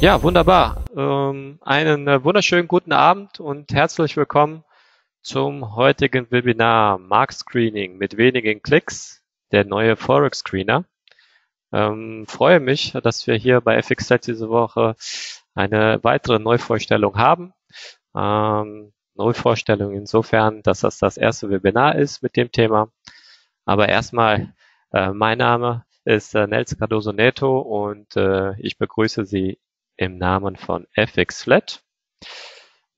Ja, wunderbar. Ähm, einen äh, wunderschönen guten Abend und herzlich willkommen zum heutigen Webinar Mark Screening mit wenigen Klicks, der neue Forex Screener. Ähm, freue mich, dass wir hier bei FXZ diese Woche eine weitere Neuvorstellung haben. Ähm, Neuvorstellung insofern, dass das das erste Webinar ist mit dem Thema. Aber erstmal, äh, mein Name ist äh, Nelson Cardoso Neto und äh, ich begrüße Sie im Namen von FXFlat.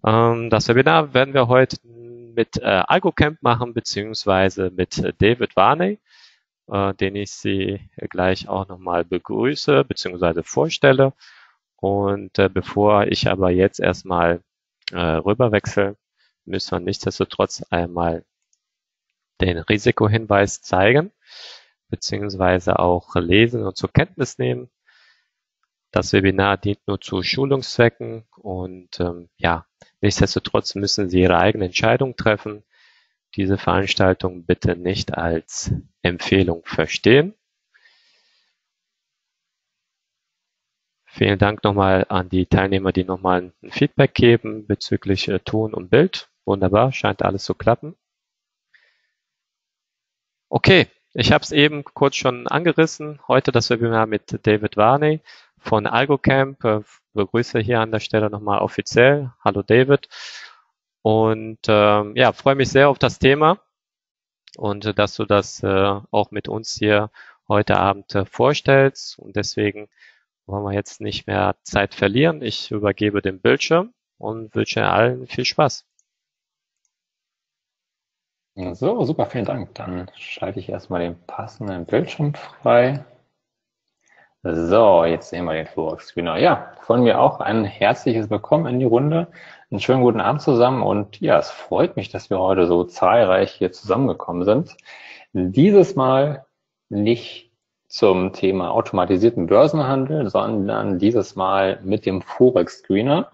Ähm, das Webinar werden wir heute mit äh, AlgoCamp machen, beziehungsweise mit David Varney, äh, den ich Sie gleich auch nochmal begrüße, beziehungsweise vorstelle. Und äh, bevor ich aber jetzt erstmal äh, rüberwechsel, müssen wir nichtsdestotrotz einmal den Risikohinweis zeigen, beziehungsweise auch lesen und zur Kenntnis nehmen. Das Webinar dient nur zu Schulungszwecken und ähm, ja, nichtsdestotrotz müssen Sie Ihre eigene Entscheidung treffen. Diese Veranstaltung bitte nicht als Empfehlung verstehen. Vielen Dank nochmal an die Teilnehmer, die nochmal ein Feedback geben bezüglich äh, Ton und Bild. Wunderbar, scheint alles zu klappen. Okay, ich habe es eben kurz schon angerissen. Heute das Webinar mit David Varney von AlgoCamp. Äh, begrüße hier an der Stelle nochmal offiziell. Hallo David. Und ähm, ja, freue mich sehr auf das Thema und äh, dass du das äh, auch mit uns hier heute Abend äh, vorstellst. Und deswegen wollen wir jetzt nicht mehr Zeit verlieren. Ich übergebe den Bildschirm und wünsche allen viel Spaß. So, super, vielen Dank. Dann schalte ich erstmal den passenden Bildschirm frei. So, jetzt sehen wir den Fuhrwerksscreener. Ja, von mir auch ein herzliches Willkommen in die Runde. Einen schönen guten Abend zusammen und ja, es freut mich, dass wir heute so zahlreich hier zusammengekommen sind. Dieses Mal nicht zum Thema automatisierten Börsenhandel, sondern dieses Mal mit dem Forex Screener.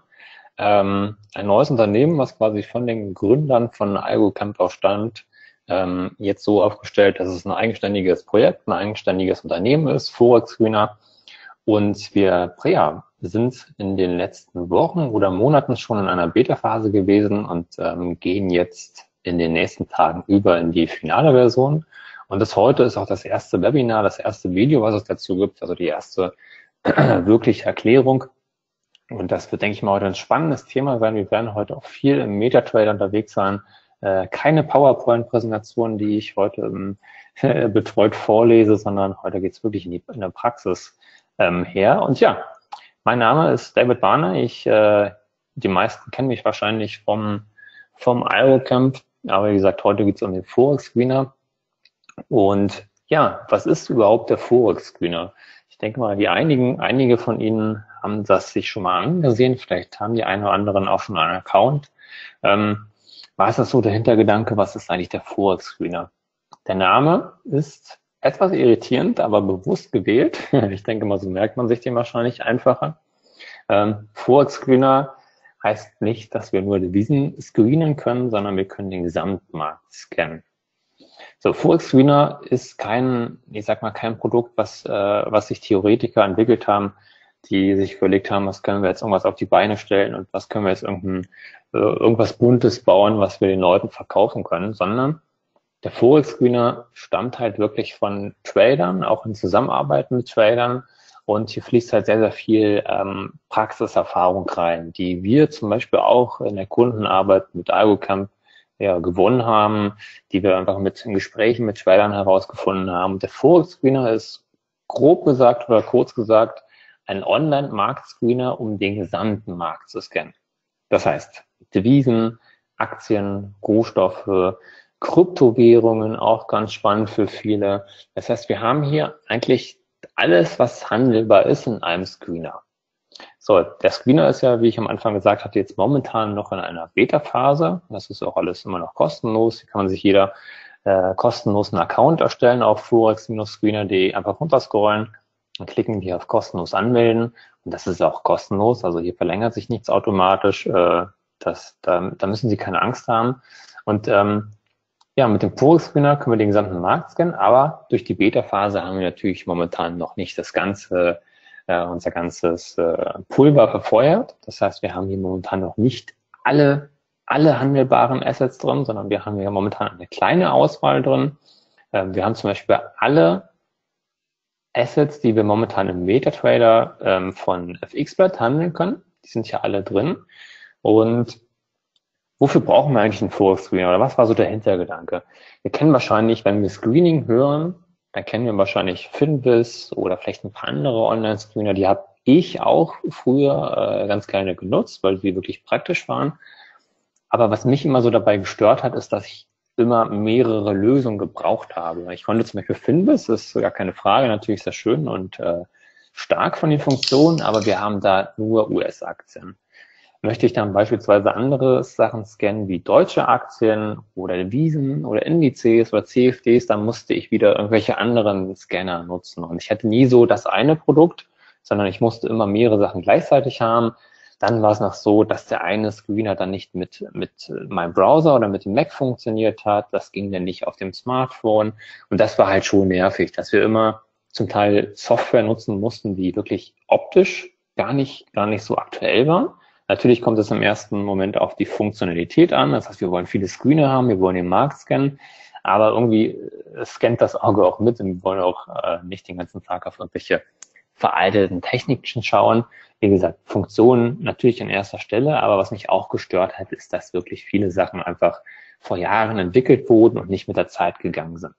Ähm, ein neues Unternehmen, was quasi von den Gründern von AlgoCamp auch stand, ähm, jetzt so aufgestellt, dass es ein eigenständiges Projekt, ein eigenständiges Unternehmen ist, Forex Screener. Und wir ja, sind in den letzten Wochen oder Monaten schon in einer Beta-Phase gewesen und ähm, gehen jetzt in den nächsten Tagen über in die finale Version. Und das heute ist auch das erste Webinar, das erste Video, was es dazu gibt, also die erste wirkliche Erklärung. Und das wird, denke ich mal, heute ein spannendes Thema sein. Wir werden heute auch viel im Metatrader unterwegs sein, äh, keine PowerPoint-Präsentation, die ich heute ähm, betreut vorlese, sondern heute geht es wirklich in, die, in der Praxis ähm, her. Und ja, mein Name ist David Barner. Ich, äh, die meisten kennen mich wahrscheinlich vom, vom Aerocamp. Aber wie gesagt, heute geht es um den Forex Screener. Und ja, was ist überhaupt der Forex Screener? Ich denke mal, die einigen, einige von Ihnen haben das sich schon mal angesehen. Vielleicht haben die einen oder anderen auch schon einen Account. Ähm, war es das so der Hintergedanke, was ist eigentlich der Forex Screener? Der Name ist etwas irritierend, aber bewusst gewählt. Ich denke mal, so merkt man sich den wahrscheinlich einfacher. Ähm, Forex Screener heißt nicht, dass wir nur Devisen screenen können, sondern wir können den Gesamtmarkt scannen. So, Forex Screener ist kein, ich sag mal, kein Produkt, was, äh, was sich Theoretiker entwickelt haben, die sich überlegt haben, was können wir jetzt irgendwas auf die Beine stellen und was können wir jetzt irgendein, äh, irgendwas Buntes bauen, was wir den Leuten verkaufen können, sondern der Forex Screener stammt halt wirklich von Tradern, auch in Zusammenarbeit mit Tradern. Und hier fließt halt sehr, sehr viel ähm, Praxiserfahrung rein, die wir zum Beispiel auch in der Kundenarbeit mit AlgoCamp ja, gewonnen haben, die wir einfach mit in Gesprächen mit Tradern herausgefunden haben. Der Forex Screener ist grob gesagt oder kurz gesagt ein Online-Marktscreener, um den gesamten Markt zu scannen. Das heißt, Devisen, Aktien, Rohstoffe, Kryptowährungen, auch ganz spannend für viele. Das heißt, wir haben hier eigentlich alles, was handelbar ist in einem Screener. So, der Screener ist ja, wie ich am Anfang gesagt hatte, jetzt momentan noch in einer Beta-Phase. Das ist auch alles immer noch kostenlos. Hier kann man sich jeder äh, kostenlosen Account erstellen auf forex-screener.de, einfach runterscrollen dann klicken wir auf kostenlos anmelden und das ist auch kostenlos. Also hier verlängert sich nichts automatisch. Äh, das, da, da müssen Sie keine Angst haben. Und ähm, ja, mit dem Forex Screener können wir den gesamten Markt scannen, aber durch die Beta-Phase haben wir natürlich momentan noch nicht das ganze äh, unser ganzes äh, Pulver verfeuert. Das heißt, wir haben hier momentan noch nicht alle, alle handelbaren Assets drin, sondern wir haben hier momentan eine kleine Auswahl drin. Äh, wir haben zum Beispiel alle Assets, die wir momentan im MetaTrader ähm, von FXBet handeln können. Die sind ja alle drin. Und wofür brauchen wir eigentlich einen Forex-Screener? Oder was war so der Hintergedanke? Wir kennen wahrscheinlich, wenn wir Screening hören, dann kennen wir wahrscheinlich Finvis oder vielleicht ein paar andere Online-Screener. Die habe ich auch früher äh, ganz gerne genutzt, weil sie wirklich praktisch waren. Aber was mich immer so dabei gestört hat, ist, dass ich immer mehrere Lösungen gebraucht habe. Ich konnte zum Beispiel Finvis, das ist gar keine Frage, natürlich sehr schön und äh, stark von den Funktionen, aber wir haben da nur US-Aktien. Möchte ich dann beispielsweise andere Sachen scannen wie deutsche Aktien oder Devisen oder Indizes oder CFDs, dann musste ich wieder irgendwelche anderen Scanner nutzen. Und ich hatte nie so das eine Produkt, sondern ich musste immer mehrere Sachen gleichzeitig haben. Dann war es noch so, dass der eine Screener dann nicht mit, mit meinem Browser oder mit dem Mac funktioniert hat. Das ging dann nicht auf dem Smartphone. Und das war halt schon nervig, dass wir immer zum Teil Software nutzen mussten, die wirklich optisch gar nicht, gar nicht so aktuell waren. Natürlich kommt es im ersten Moment auf die Funktionalität an. Das heißt, wir wollen viele Screener haben, wir wollen den Markt scannen, aber irgendwie äh, scannt das Auge auch mit und wir wollen auch äh, nicht den ganzen Tag auf irgendwelche veralteten Techniken schauen. Wie gesagt, Funktionen natürlich an erster Stelle, aber was mich auch gestört hat, ist, dass wirklich viele Sachen einfach vor Jahren entwickelt wurden und nicht mit der Zeit gegangen sind.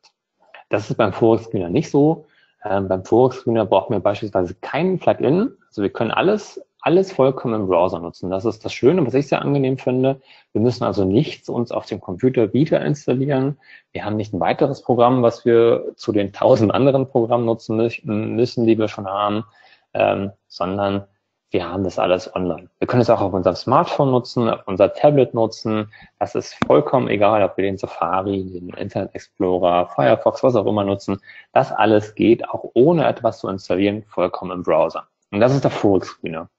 Das ist beim Forex Screener nicht so. Ähm, beim Forex Screener brauchen wir beispielsweise keinen Plugin. Also wir können alles, alles vollkommen im Browser nutzen. Das ist das Schöne, was ich sehr angenehm finde. Wir müssen also nichts uns auf dem Computer wieder installieren. Wir haben nicht ein weiteres Programm, was wir zu den tausend anderen Programmen nutzen müssen, die wir schon haben, ähm, sondern wir haben das alles online. Wir können es auch auf unserem Smartphone nutzen, auf unser Tablet nutzen. Das ist vollkommen egal, ob wir den Safari, den Internet Explorer, Firefox, was auch immer nutzen. Das alles geht auch ohne etwas zu installieren, vollkommen im Browser. Und das ist der Full Screener.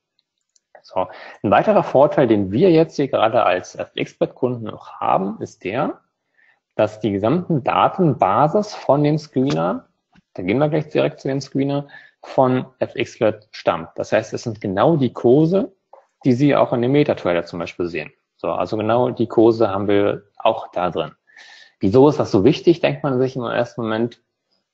So. Ein weiterer Vorteil, den wir jetzt hier gerade als FXBet-Kunden noch haben, ist der, dass die gesamten Datenbasis von dem Screener, da gehen wir gleich direkt zu dem Screener, von FXLert stammt. Das heißt, es sind genau die Kurse, die Sie auch in dem MetaTrader zum Beispiel sehen. So, also genau die Kurse haben wir auch da drin. Wieso ist das so wichtig, denkt man sich im ersten Moment.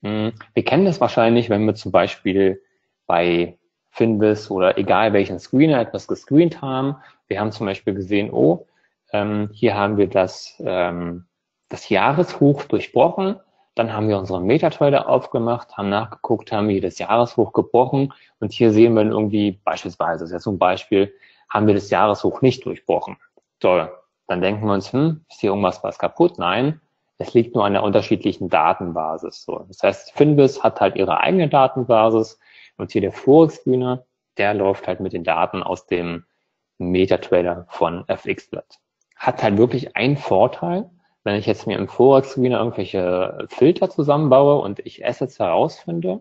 Hm, wir kennen das wahrscheinlich, wenn wir zum Beispiel bei Finvis oder egal welchen Screener etwas gescreent haben. Wir haben zum Beispiel gesehen, oh, ähm, hier haben wir das, ähm, das Jahreshoch durchbrochen dann haben wir unseren Metatrader aufgemacht, haben nachgeguckt, haben wir das Jahreshoch gebrochen und hier sehen wir irgendwie beispielsweise, das ist so ein Beispiel, haben wir das Jahreshoch nicht durchbrochen. So, dann denken wir uns, hm, ist hier irgendwas was kaputt? Nein, es liegt nur an der unterschiedlichen Datenbasis. So, das heißt, Finbis hat halt ihre eigene Datenbasis und hier der Forex-Screener, der läuft halt mit den Daten aus dem Metatrader von FXBlatt. Hat halt wirklich einen Vorteil, wenn ich jetzt mir im Forex-Screener irgendwelche Filter zusammenbaue und ich Assets herausfinde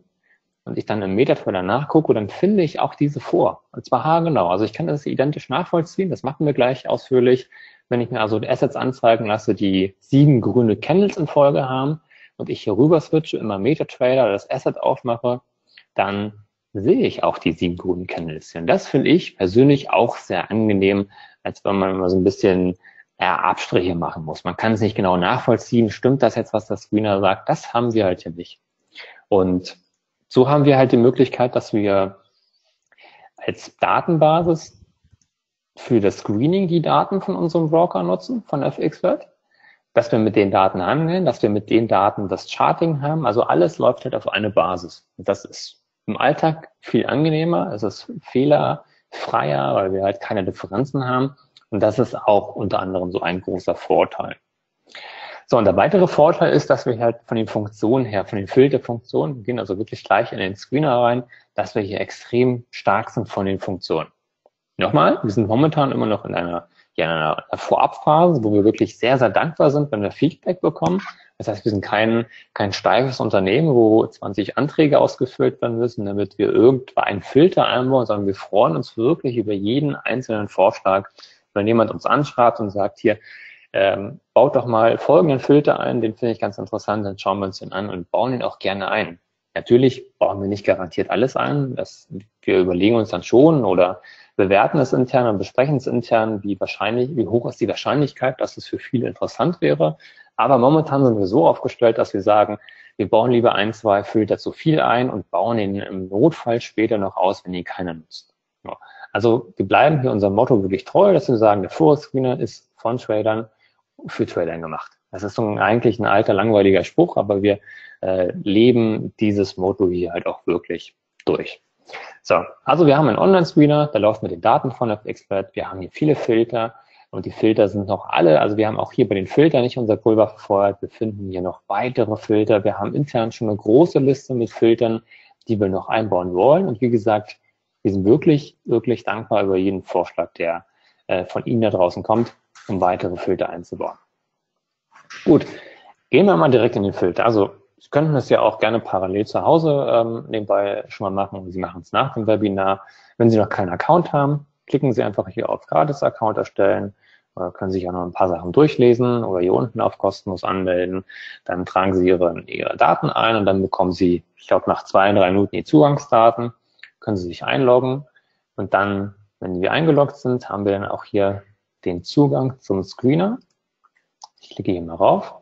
und ich dann im Metatrader nachgucke, dann finde ich auch diese vor. Und zwar haargenau. Also ich kann das identisch nachvollziehen. Das machen wir gleich ausführlich. Wenn ich mir also Assets anzeigen lasse, die sieben grüne Candles in Folge haben und ich hier rüber switche, immer Metatrader das Asset aufmache, dann sehe ich auch die sieben grünen. Und das finde ich persönlich auch sehr angenehm, als wenn man immer so ein bisschen er Abstriche machen muss. Man kann es nicht genau nachvollziehen. Stimmt das jetzt, was der Screener sagt? Das haben wir halt hier nicht. Und so haben wir halt die Möglichkeit, dass wir als Datenbasis für das Screening die Daten von unserem Broker nutzen, von FXWord, dass wir mit den Daten handeln, dass wir mit den Daten das Charting haben. Also alles läuft halt auf eine Basis. Und das ist im Alltag viel angenehmer, es ist fehlerfreier, weil wir halt keine Differenzen haben. Und das ist auch unter anderem so ein großer Vorteil. So, und der weitere Vorteil ist, dass wir halt von den Funktionen her, von den Filterfunktionen, wir gehen also wirklich gleich in den Screener rein, dass wir hier extrem stark sind von den Funktionen. Nochmal, wir sind momentan immer noch in einer, ja, in einer Vorabphase, wo wir wirklich sehr, sehr dankbar sind, wenn wir Feedback bekommen. Das heißt, wir sind kein, kein steifes Unternehmen, wo 20 Anträge ausgefüllt werden müssen, damit wir irgendeinen Filter einbauen, sondern wir freuen uns wirklich über jeden einzelnen Vorschlag, wenn jemand uns anschreibt und sagt, hier, ähm, baut doch mal folgenden Filter ein, den finde ich ganz interessant, dann schauen wir uns den an und bauen ihn auch gerne ein. Natürlich brauchen wir nicht garantiert alles ein. Das, wir überlegen uns dann schon oder bewerten es intern und besprechen es intern, wie wahrscheinlich, wie hoch ist die Wahrscheinlichkeit, dass es für viele interessant wäre. Aber momentan sind wir so aufgestellt, dass wir sagen, wir bauen lieber ein, zwei Filter zu viel ein und bauen ihn im Notfall später noch aus, wenn ihn keiner nutzt. Ja. Also wir bleiben hier unserem Motto wirklich treu, dass wir sagen, der Forex-Screener ist von Tradern für Tradern gemacht. Das ist so ein, eigentlich ein alter, langweiliger Spruch, aber wir äh, leben dieses Motto hier halt auch wirklich durch. So, also wir haben einen Online-Screener, da läuft mit den Daten von Expert, wir haben hier viele Filter und die Filter sind noch alle, also wir haben auch hier bei den Filtern nicht unser Pulver verfeuert, wir finden hier noch weitere Filter, wir haben intern schon eine große Liste mit Filtern, die wir noch einbauen wollen und wie gesagt, wir sind wirklich, wirklich dankbar über jeden Vorschlag, der äh, von Ihnen da draußen kommt, um weitere Filter einzubauen. Gut, gehen wir mal direkt in den Filter. Also Sie könnten das ja auch gerne parallel zu Hause ähm, nebenbei schon mal machen. Sie machen es nach dem Webinar. Wenn Sie noch keinen Account haben, klicken Sie einfach hier auf Gratis-Account erstellen. Äh, können sich auch noch ein paar Sachen durchlesen oder hier unten auf kostenlos anmelden. Dann tragen Sie Ihre, Ihre Daten ein und dann bekommen Sie, ich glaube, nach zwei, drei Minuten die Zugangsdaten können Sie sich einloggen und dann, wenn wir eingeloggt sind, haben wir dann auch hier den Zugang zum Screener. Ich klicke hier mal rauf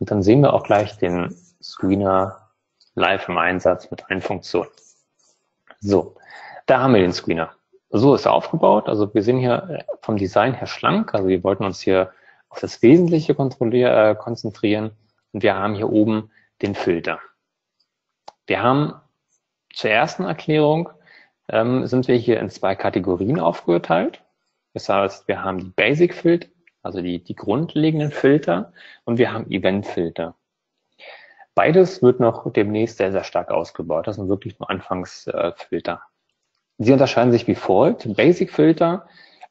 und dann sehen wir auch gleich den Screener live im Einsatz mit allen Funktionen. So, da haben wir den Screener. So ist er aufgebaut. Also wir sind hier vom Design her schlank. Also wir wollten uns hier auf das Wesentliche äh, konzentrieren. Und wir haben hier oben den Filter. Wir haben zur ersten Erklärung ähm, sind wir hier in zwei Kategorien aufgeteilt. Das heißt, wir haben die Basic Filter, also die, die grundlegenden Filter, und wir haben Event Filter. Beides wird noch demnächst sehr, sehr stark ausgebaut. Das sind wirklich nur Anfangsfilter. Sie unterscheiden sich wie folgt. Basic Filter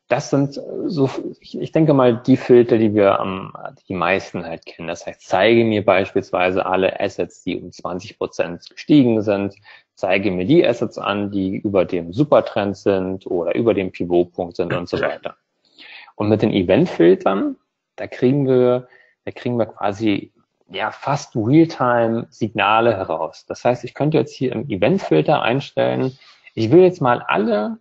das sind so, ich, denke mal, die Filter, die wir am, die meisten halt kennen. Das heißt, zeige mir beispielsweise alle Assets, die um 20 Prozent gestiegen sind. Zeige mir die Assets an, die über dem Supertrend sind oder über dem Pivotpunkt sind und so weiter. Und mit den Event-Filtern, da kriegen wir, da kriegen wir quasi ja fast Realtime Signale heraus. Das heißt, ich könnte jetzt hier im Event-Filter einstellen, ich will jetzt mal alle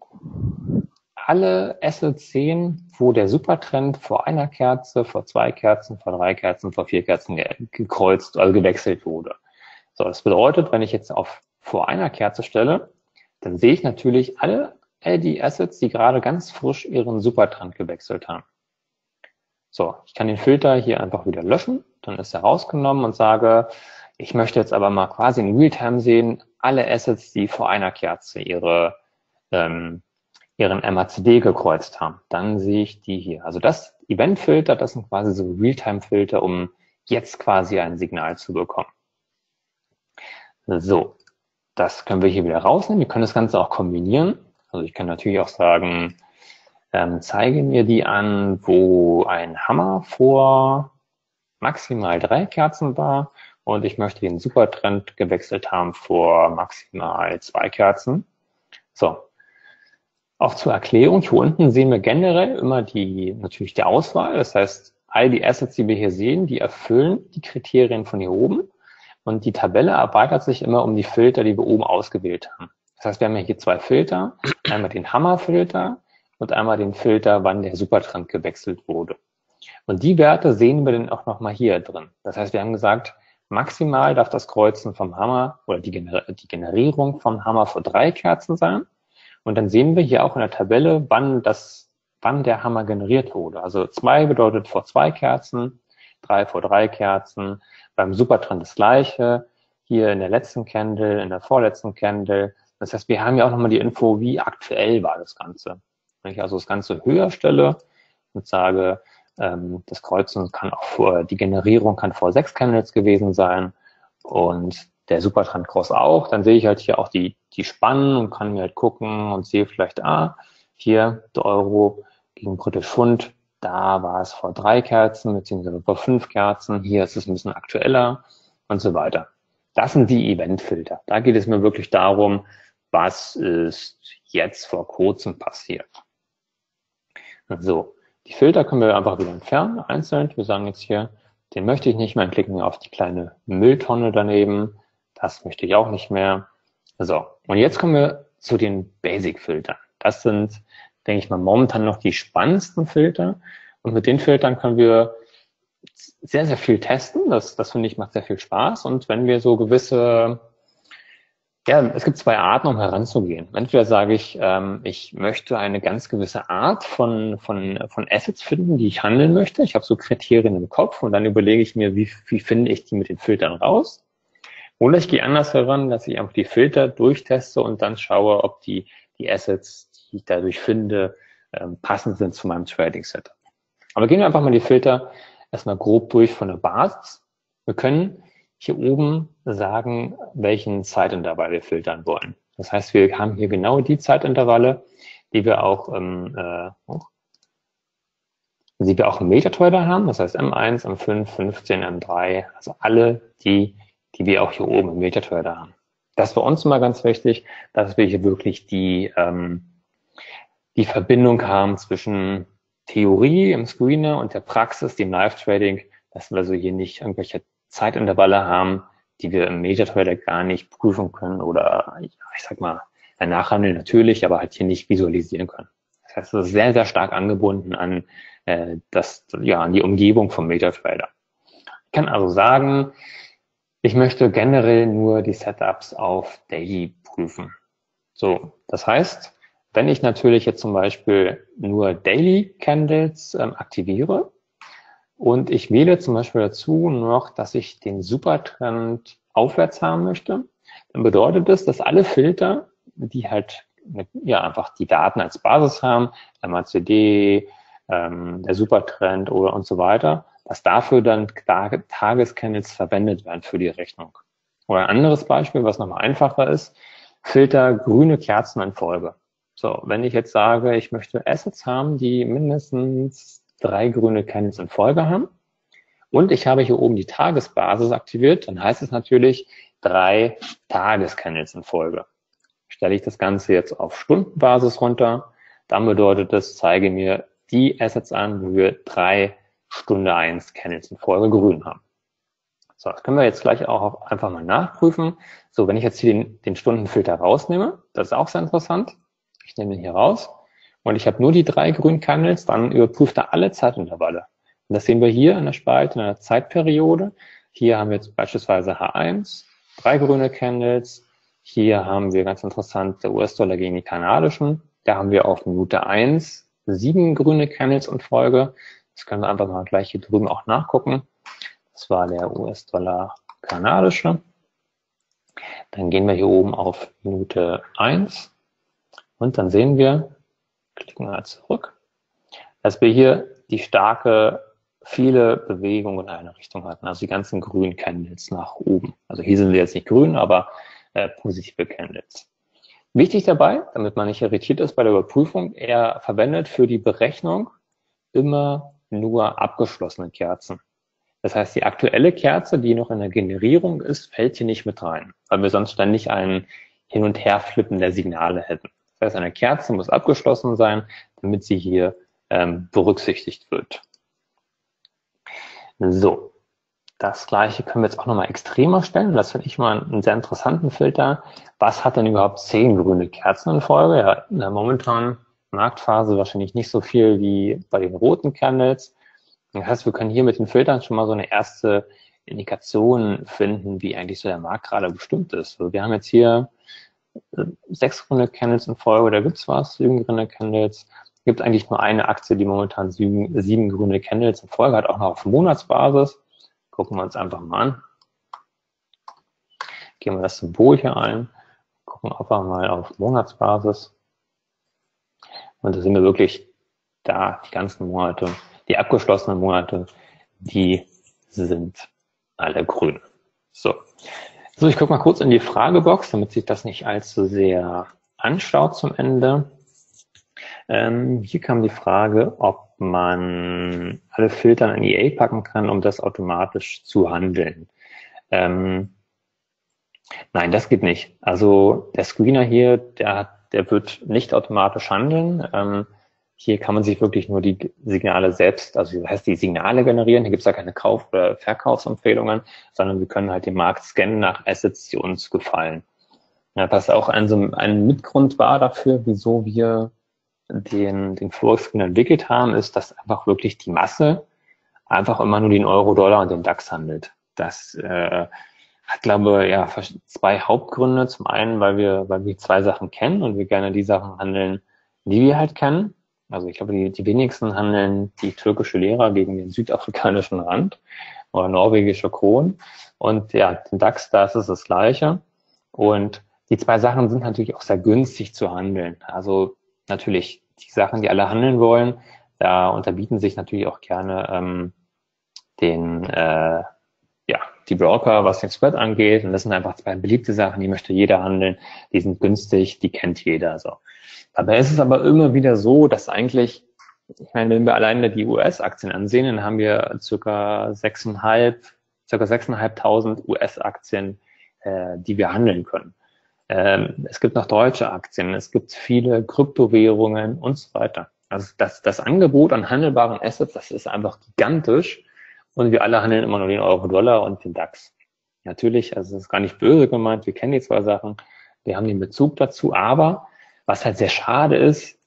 alle Assets sehen, wo der Supertrend vor einer Kerze, vor zwei Kerzen, vor drei Kerzen, vor vier Kerzen gekreuzt, also gewechselt wurde. So, das bedeutet, wenn ich jetzt auf vor einer Kerze stelle, dann sehe ich natürlich alle die Assets, die gerade ganz frisch ihren Supertrend gewechselt haben. So, ich kann den Filter hier einfach wieder löschen, dann ist er rausgenommen und sage, ich möchte jetzt aber mal quasi in Realtime sehen, alle Assets, die vor einer Kerze ihre ähm, ihren MACD gekreuzt haben, dann sehe ich die hier. Also das Event-Filter, das sind quasi so Realtime-Filter, um jetzt quasi ein Signal zu bekommen. So, das können wir hier wieder rausnehmen. Wir können das Ganze auch kombinieren. Also ich kann natürlich auch sagen, ähm, zeige mir die an, wo ein Hammer vor maximal drei Kerzen war und ich möchte den Supertrend gewechselt haben vor maximal zwei Kerzen. So, auch zur Erklärung, hier unten sehen wir generell immer die, natürlich die Auswahl. Das heißt, all die Assets, die wir hier sehen, die erfüllen die Kriterien von hier oben. Und die Tabelle erweitert sich immer um die Filter, die wir oben ausgewählt haben. Das heißt, wir haben hier zwei Filter. Einmal den Hammerfilter und einmal den Filter, wann der Supertrend gewechselt wurde. Und die Werte sehen wir dann auch nochmal hier drin. Das heißt, wir haben gesagt, maximal darf das Kreuzen vom Hammer oder die, Gener die Generierung vom Hammer vor drei Kerzen sein. Und dann sehen wir hier auch in der Tabelle, wann das, wann der Hammer generiert wurde. Also zwei bedeutet vor zwei Kerzen, drei vor drei Kerzen. Beim Supertrend das gleiche. Hier in der letzten Candle, in der vorletzten Candle. Das heißt, wir haben ja auch nochmal die Info, wie aktuell war das Ganze. Wenn ich also das Ganze höher stelle und sage, ähm, das Kreuzen kann auch vor, die Generierung kann vor sechs Candles gewesen sein und der Supertrend Cross auch, dann sehe ich halt hier auch die, die Spannen und kann mir halt gucken und sehe vielleicht, ah, hier der Euro gegen British Pfund, da war es vor drei Kerzen, beziehungsweise vor fünf Kerzen, hier ist es ein bisschen aktueller und so weiter. Das sind die Eventfilter. Da geht es mir wirklich darum, was ist jetzt vor kurzem passiert. So, die Filter können wir einfach wieder entfernen, einzeln. Wir sagen jetzt hier, den möchte ich nicht mehr, klicken auf die kleine Mülltonne daneben Das möchte ich auch nicht mehr. So, und jetzt kommen wir zu den Basic-Filtern. Das sind, denke ich mal, momentan noch die spannendsten Filter. Und mit den Filtern können wir sehr, sehr viel testen. Das, das finde ich macht sehr viel Spaß. Und wenn wir so gewisse, ja, es gibt zwei Arten, um heranzugehen. Entweder sage ich, ähm, ich möchte eine ganz gewisse Art von, von, von Assets finden, die ich handeln möchte. Ich habe so Kriterien im Kopf und dann überlege ich mir, wie, wie finde ich die mit den Filtern raus. Oder ich gehe anders heran, dass ich einfach die Filter durchteste und dann schaue, ob die, die Assets, die ich dadurch finde, ähm, passend sind zu meinem Trading Setup. Aber gehen wir einfach mal die Filter erstmal grob durch von der Basis. Wir können hier oben sagen, welchen Zeitintervall wir filtern wollen. Das heißt, wir haben hier genau die Zeitintervalle, die wir auch ähm, äh, die wir auch im Metatrader haben, das heißt M1, M5, 15, M3, also alle die, die wir auch hier oben im Metatrader haben. Das ist für uns immer ganz wichtig, dass wir hier wirklich die, ähm, die Verbindung haben zwischen Theorie im Screener und der Praxis, dem Live-Trading, dass wir also hier nicht irgendwelche Zeitintervalle haben, die wir im Metatrader gar nicht prüfen können oder, ich sag mal, Nachhandeln natürlich, aber halt hier nicht visualisieren können. Das heißt, es ist sehr, sehr stark angebunden an äh, das, ja, an die Umgebung vom Metatrader. Ich kann also sagen, ich möchte generell nur die Setups auf Daily prüfen. So, das heißt, wenn ich natürlich jetzt zum Beispiel nur Daily Candles ähm, aktiviere und ich wähle zum Beispiel dazu noch, dass ich den Supertrend aufwärts haben möchte, dann bedeutet das, dass alle Filter, die halt mit, ja einfach die Daten als Basis haben, MACD, ähm, der Supertrend oder und so weiter, dass dafür dann Tagescandles verwendet werden für die Rechnung. Oder ein anderes Beispiel, was nochmal einfacher ist, Filter grüne Kerzen in Folge. So, wenn ich jetzt sage, ich möchte Assets haben, die mindestens drei grüne Candles in Folge haben und ich habe hier oben die Tagesbasis aktiviert, dann heißt es natürlich drei Tagescandles in Folge. Stelle ich das Ganze jetzt auf Stundenbasis runter, dann bedeutet das, zeige mir die Assets an, wo wir drei Stunde eins Candles in Folge grün haben. So, das können wir jetzt gleich auch einfach mal nachprüfen. So, wenn ich jetzt hier den, den Stundenfilter rausnehme, das ist auch sehr interessant. Ich nehme den hier raus und ich habe nur die drei grünen Candles, dann überprüft er alle Zeitintervalle. Und das sehen wir hier in der Spalte, in der Zeitperiode. Hier haben wir jetzt beispielsweise H1, drei grüne Candles. Hier haben wir ganz interessant der US-Dollar gegen die kanadischen. Da haben wir auf Minute 1 sieben grüne Candles in Folge. Das können wir einfach mal gleich hier drüben auch nachgucken. Das war der US-Dollar kanadische. Dann gehen wir hier oben auf Minute 1 und dann sehen wir, klicken wir zurück, dass wir hier die starke, viele Bewegungen in eine Richtung hatten. Also die ganzen grünen Candles nach oben. Also hier sind wir jetzt nicht grün, aber äh, positive Candles. Wichtig dabei, damit man nicht irritiert ist bei der Überprüfung, er verwendet für die Berechnung immer nur abgeschlossene Kerzen. Das heißt, die aktuelle Kerze, die noch in der Generierung ist, fällt hier nicht mit rein, weil wir sonst ständig ein Hin- und Herflippen der Signale hätten. Heißt, eine Kerze muss abgeschlossen sein, damit sie hier ähm, berücksichtigt wird. So, das gleiche können wir jetzt auch nochmal extremer stellen. Das finde ich mal einen sehr interessanten Filter. Was hat denn überhaupt zehn grüne Kerzen in Folge? Ja, in der momentanen Marktphase wahrscheinlich nicht so viel wie bei den roten Candles. Das heißt, wir können hier mit den Filtern schon mal so eine erste Indikation finden, wie eigentlich so der Markt gerade bestimmt ist. Also wir haben jetzt hier sechs grüne Candles in Folge, da gibt's was, sieben grüne Candles. Gibt eigentlich nur eine Aktie, die momentan sieben, sieben grüne Candles in Folge hat, auch noch auf Monatsbasis. Gucken wir uns einfach mal an. Gehen wir das Symbol hier ein, gucken einfach mal auf Monatsbasis. Und da sind wir wirklich da, die ganzen Monate, die abgeschlossenen Monate, die sind alle grün. So, so, ich gucke mal kurz in die Fragebox, damit sich das nicht allzu sehr anschaut zum Ende. Ähm, hier kam die Frage, ob man alle Filter in EA packen kann, um das automatisch zu handeln. Ähm, nein, das geht nicht. Also der Screener hier, der, der wird nicht automatisch handeln. Ähm, hier kann man sich wirklich nur die Signale selbst, also das heißt die Signale generieren. Hier gibt es ja keine Kauf- oder Verkaufsempfehlungen, sondern wir können halt den Markt scannen nach Assets, die uns gefallen. Ja, was auch ein, so ein Mitgrund war dafür, wieso wir den, den Forex entwickelt haben, ist, dass einfach wirklich die Masse einfach immer nur den Euro, Dollar und den DAX handelt. Das äh, hat, glaube ich, ja, zwei Hauptgründe. Zum einen, weil wir, weil wir zwei Sachen kennen und wir gerne die Sachen handeln, die wir halt kennen. Also ich glaube, die, die wenigsten handeln die türkische Lehrer gegen den südafrikanischen Rand oder norwegische Kronen. Und ja, den DAX, da ist es das Gleiche. Und die zwei Sachen sind natürlich auch sehr günstig zu handeln. Also natürlich die Sachen, die alle handeln wollen, da unterbieten sich natürlich auch gerne ähm, den, äh, ja, die Broker, was den Spread angeht. Und das sind einfach zwei beliebte Sachen, die möchte jeder handeln. Die sind günstig, die kennt jeder. So. Dabei ist es aber immer wieder so, dass eigentlich, ich meine, wenn wir alleine die US-Aktien ansehen, dann haben wir circa 6,5, circa 6.500 US-Aktien, äh, die wir handeln können. Ähm, es gibt noch deutsche Aktien, es gibt viele Kryptowährungen und so weiter. Also das, das Angebot an handelbaren Assets, das ist einfach gigantisch und wir alle handeln immer nur den Euro-Dollar und den DAX. Natürlich, also es ist gar nicht böse gemeint, wir kennen die zwei Sachen, wir haben den Bezug dazu, aber was halt sehr schade ist,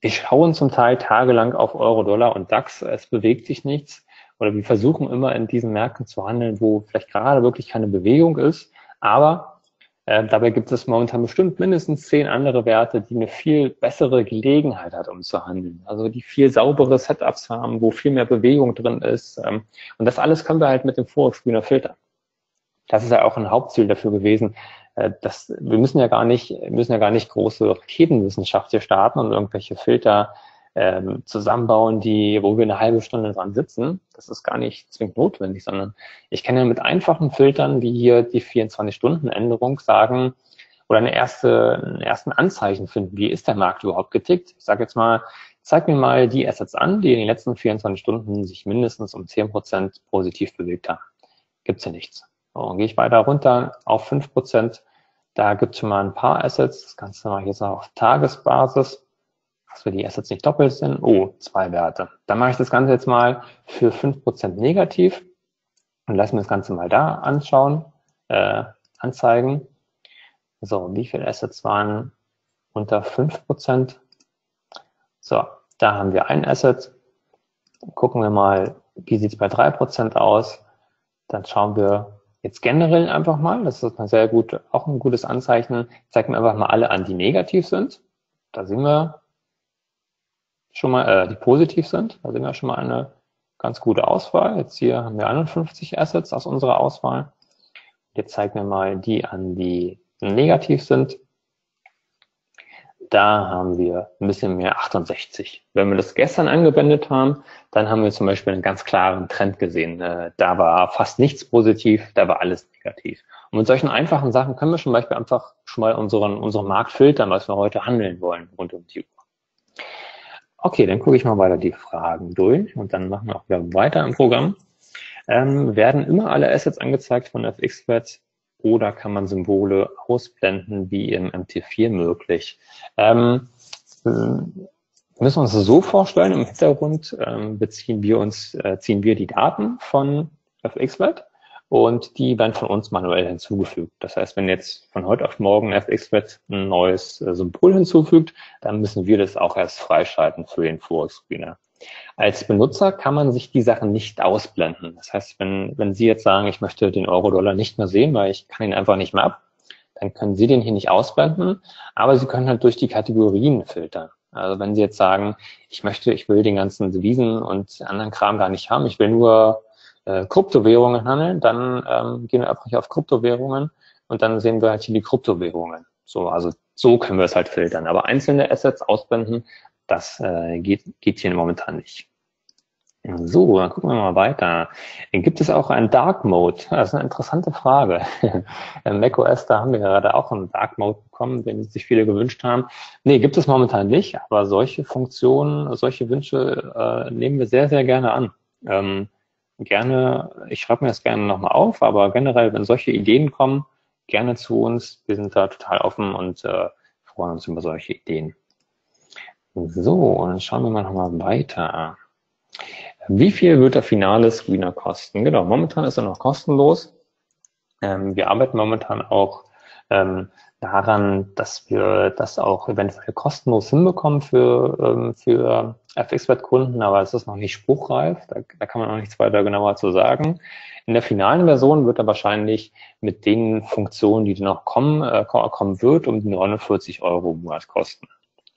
wir schauen zum Teil tagelang auf Euro, Dollar und DAX, es bewegt sich nichts. Oder wir versuchen immer in diesen Märkten zu handeln, wo vielleicht gerade wirklich keine Bewegung ist. Aber äh, dabei gibt es momentan bestimmt mindestens zehn andere Werte, die eine viel bessere Gelegenheit hat, um zu handeln. Also die viel saubere Setups haben, wo viel mehr Bewegung drin ist. Ähm, und das alles können wir halt mit dem Forex-Screener filtern. Das ist ja auch ein Hauptziel dafür gewesen, äh, das, wir müssen ja gar nicht, müssen ja gar nicht große Raketenwissenschaft hier starten und irgendwelche Filter ähm, zusammenbauen, die, wo wir eine halbe Stunde dran sitzen. Das ist gar nicht zwingend notwendig, sondern ich kann ja mit einfachen Filtern, wie hier die 24-Stunden-Änderung sagen, oder eine erste, einen ersten Anzeichen finden, wie ist der Markt überhaupt getickt. Ich sage jetzt mal, zeig mir mal die Assets an, die in den letzten 24 Stunden sich mindestens um 10% positiv bewegt haben. Gibt's ja nichts. So, dann gehe ich weiter runter auf 5%. Da gibt es schon mal ein paar Assets. Das Ganze mache ich jetzt auf Tagesbasis, dass wir die Assets nicht doppelt sind. Oh, zwei Werte. Dann mache ich das Ganze jetzt mal für 5% negativ und lassen wir das Ganze mal da anschauen, äh, anzeigen. So, wie viele Assets waren unter 5%? So, da haben wir ein Asset. Gucken wir mal, wie sieht es bei 3% aus. Dann schauen wir, Jetzt generell einfach mal, das ist ein sehr gut, auch ein gutes Anzeichen, zeigt mir einfach mal alle an, die negativ sind. Da sehen wir schon mal, äh, die positiv sind. Da sehen wir schon mal eine ganz gute Auswahl. Jetzt hier haben wir 51 Assets aus unserer Auswahl. Jetzt zeigt mir mal die an, die negativ sind. Da haben wir ein bisschen mehr 68. Wenn wir das gestern angewendet haben, dann haben wir zum Beispiel einen ganz klaren Trend gesehen. Äh, da war fast nichts positiv, da war alles negativ. Und mit solchen einfachen Sachen können wir zum Beispiel einfach schon mal unseren, unseren Markt filtern, was wir heute handeln wollen rund um die Uhr. Okay, dann gucke ich mal weiter die Fragen durch und dann machen wir auch wieder weiter im Programm. Ähm, werden immer alle Assets angezeigt von FXPads oder kann man Symbole ausblenden wie im MT4 möglich? Ähm, müssen wir uns das so vorstellen, im Hintergrund ähm, beziehen wir uns, äh, ziehen wir die Daten von FXWet und die werden von uns manuell hinzugefügt. Das heißt, wenn jetzt von heute auf morgen FXWet ein neues äh, Symbol hinzufügt, dann müssen wir das auch erst freischalten für den Forex Screener. Als Benutzer kann man sich die Sachen nicht ausblenden. Das heißt, wenn, wenn Sie jetzt sagen, ich möchte den Euro-Dollar nicht mehr sehen, weil ich kann ihn einfach nicht mehr ab, dann können Sie den hier nicht ausblenden, aber Sie können halt durch die Kategorien filtern. Also wenn Sie jetzt sagen, ich möchte, ich will den ganzen Devisen und anderen Kram gar nicht haben, ich will nur äh, Kryptowährungen handeln, dann ähm, gehen wir einfach hier auf Kryptowährungen und dann sehen wir halt hier die Kryptowährungen. So, also so können wir es halt filtern. Aber einzelne Assets ausblenden, das äh, geht, geht hier momentan nicht. So, dann gucken wir mal weiter. Gibt es auch einen Dark Mode? Das ist eine interessante Frage. Im macOS, da haben wir gerade auch einen Dark Mode bekommen, den sich viele gewünscht haben. Nee, gibt es momentan nicht, aber solche Funktionen, solche Wünsche äh, nehmen wir sehr, sehr gerne an. Ähm, gerne, ich schreibe mir das gerne nochmal auf, aber generell, wenn solche Ideen kommen, gerne zu uns. Wir sind da total offen und äh, freuen uns über solche Ideen. So, dann schauen wir mal nochmal weiter. Wie viel wird der finale Screener kosten? Genau, momentan ist er noch kostenlos. Ähm, wir arbeiten momentan auch ähm, daran, dass wir das auch eventuell kostenlos hinbekommen für, ähm, für FX-Wert-Kunden, aber es ist noch nicht spruchreif. Da, da kann man noch nichts weiter genauer zu sagen. In der finalen Version wird er wahrscheinlich mit den Funktionen, die noch kommen, äh, kommen wird, um die 49 Euro im Monat kosten.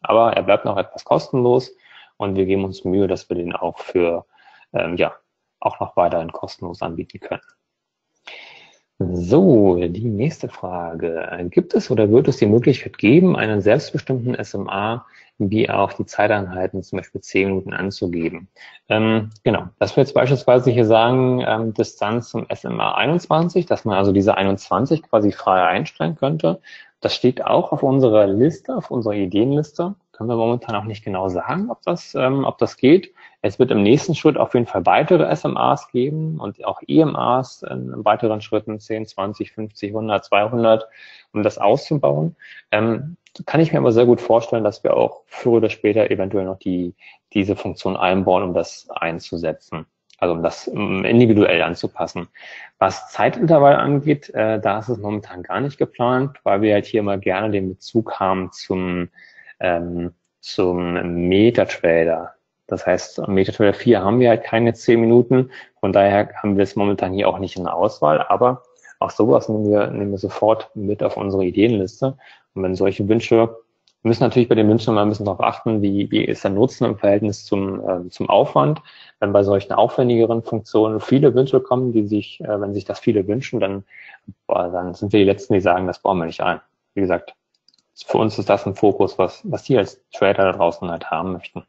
Aber er bleibt noch etwas kostenlos und wir geben uns Mühe, dass wir den auch für, ähm, ja, auch noch weiterhin kostenlos anbieten können. So, die nächste Frage. Gibt es oder wird es die Möglichkeit geben, einen selbstbestimmten SMA wie auch die Zeiteinheiten, zum Beispiel 10 Minuten anzugeben? Ähm, genau, dass wir jetzt beispielsweise hier sagen, ähm, Distanz zum SMA 21, dass man also diese 21 quasi frei einstellen könnte. Das steht auch auf unserer Liste, auf unserer Ideenliste. Können wir momentan auch nicht genau sagen, ob das, ähm, ob das geht. Es wird im nächsten Schritt auf jeden Fall weitere SMAs geben und auch EMAs in weiteren Schritten 10, 20, 50, 100, 200, um das auszubauen. Ähm, kann ich mir aber sehr gut vorstellen, dass wir auch früher oder später eventuell noch die, diese Funktion einbauen, um das einzusetzen. Also um das individuell anzupassen. Was Zeitintervall angeht, äh, da ist es momentan gar nicht geplant, weil wir halt hier immer gerne den Bezug haben zum, ähm, zum Metatrader. Das heißt, am MetaTrader 4 haben wir halt keine 10 Minuten. Von daher haben wir es momentan hier auch nicht in der Auswahl. Aber auch sowas nehmen wir, nehmen wir sofort mit auf unsere Ideenliste. Und wenn solche Wünsche, müssen natürlich bei den Wünschen mal ein bisschen darauf achten, wie, wie ist der Nutzen im Verhältnis zum, äh, zum Aufwand. Wenn bei solchen aufwendigeren Funktionen viele Wünsche kommen, die sich, äh, wenn sich das viele wünschen, dann, boah, dann sind wir die Letzten, die sagen, das brauchen wir nicht ein. Wie gesagt, für uns ist das ein Fokus, was, was die als Trader da draußen halt haben möchten.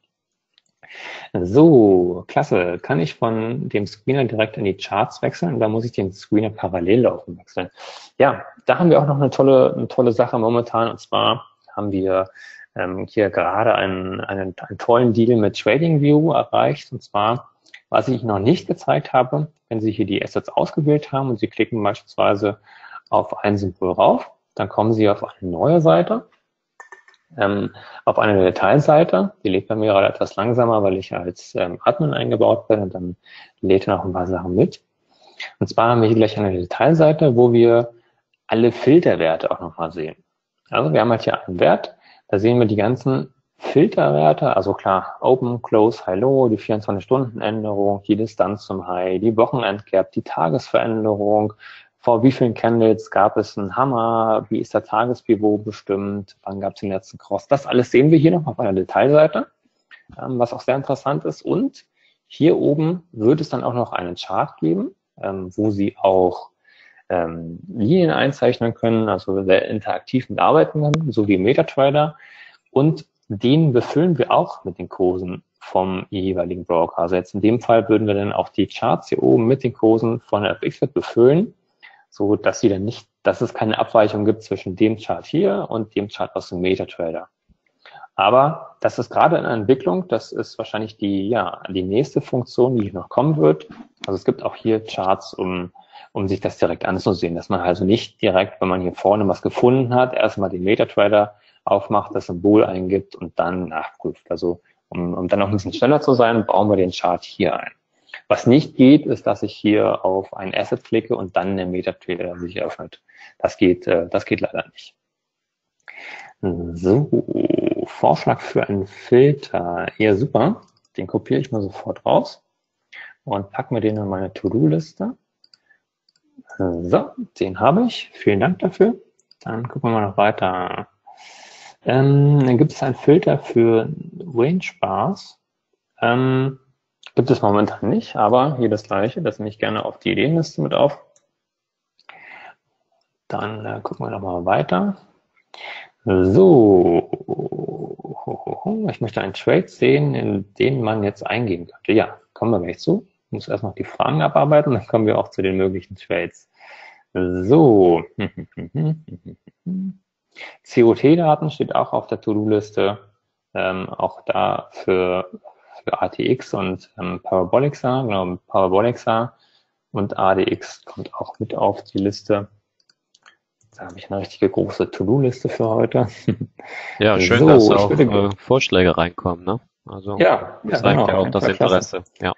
So, klasse. Kann ich von dem Screener direkt in die Charts wechseln? Da muss ich den Screener parallel laufen wechseln. Ja, da haben wir auch noch eine tolle, eine tolle Sache momentan. Und zwar haben wir ähm, hier gerade einen, einen, einen tollen Deal mit TradingView erreicht. Und zwar, was ich noch nicht gezeigt habe, wenn Sie hier die Assets ausgewählt haben und Sie klicken beispielsweise auf ein Symbol rauf, dann kommen Sie auf eine neue Seite ähm, auf eine Detailseite. Die lädt bei mir gerade etwas langsamer, weil ich als ähm, Admin eingebaut bin und dann lädt er noch ein paar Sachen mit. Und zwar haben wir hier gleich eine Detailseite, wo wir alle Filterwerte auch nochmal sehen. Also wir haben halt hier einen Wert, da sehen wir die ganzen Filterwerte, also klar, Open, Close, High, Low, die 24-Stunden-Änderung, die Distanz zum High, die Wochenendgap, die Tagesveränderung, vor wie vielen Candles gab es einen Hammer, wie ist der Tagespivot bestimmt, wann gab es den letzten Cross. Das alles sehen wir hier noch auf einer Detailseite, ähm, was auch sehr interessant ist. Und hier oben wird es dann auch noch einen Chart geben, ähm, wo Sie auch ähm, Linien einzeichnen können, also sehr interaktiv mitarbeiten können, so wie MetaTrader. Und den befüllen wir auch mit den Kursen vom jeweiligen Broker. Also jetzt in dem Fall würden wir dann auch die Charts hier oben mit den Kursen von der FXFed befüllen so dass sie dann nicht, dass es keine Abweichung gibt zwischen dem Chart hier und dem Chart aus dem MetaTrader. Aber das ist gerade in der Entwicklung, das ist wahrscheinlich die, ja, die nächste Funktion, die noch kommen wird. Also es gibt auch hier Charts, um, um sich das direkt anzusehen, dass man also nicht direkt, wenn man hier vorne was gefunden hat, erstmal den MetaTrader aufmacht, das Symbol eingibt und dann nachprüft. Also um, um dann noch ein bisschen schneller zu sein, bauen wir den Chart hier ein. Was nicht geht, ist, dass ich hier auf ein Asset klicke und dann der MetaTrader sich öffnet. Das geht, äh, das geht leider nicht. So, Vorschlag für einen Filter. Ja, super. Den kopiere ich mal sofort raus und packe mir den in meine To-Do-Liste. So, den habe ich. Vielen Dank dafür. Dann gucken wir mal noch weiter. Ähm, dann gibt es einen Filter für Range Bars. Ähm, Gibt es momentan nicht, aber hier das gleiche, das nehme ich gerne auf die Ideenliste mit auf. Dann äh, gucken wir nochmal weiter. So, ich möchte einen Trade sehen, in den man jetzt eingehen könnte. Ja, kommen wir gleich zu. Ich muss erst noch die Fragen abarbeiten, dann kommen wir auch zu den möglichen Trades. So, COT-Daten steht auch auf der To-Do-Liste. Ähm, auch da für für ATX und ähm, Parabolixa, genau, Parabolixa und ADX kommt auch mit auf die Liste. Da habe ich eine richtige große To-Do-Liste für heute. Ja, schön, So, dass auch würde- äh, Vorschläge reinkommen, ne? Also Ja, das ja, zeigt genau, ja auch das. Interesse. Ja.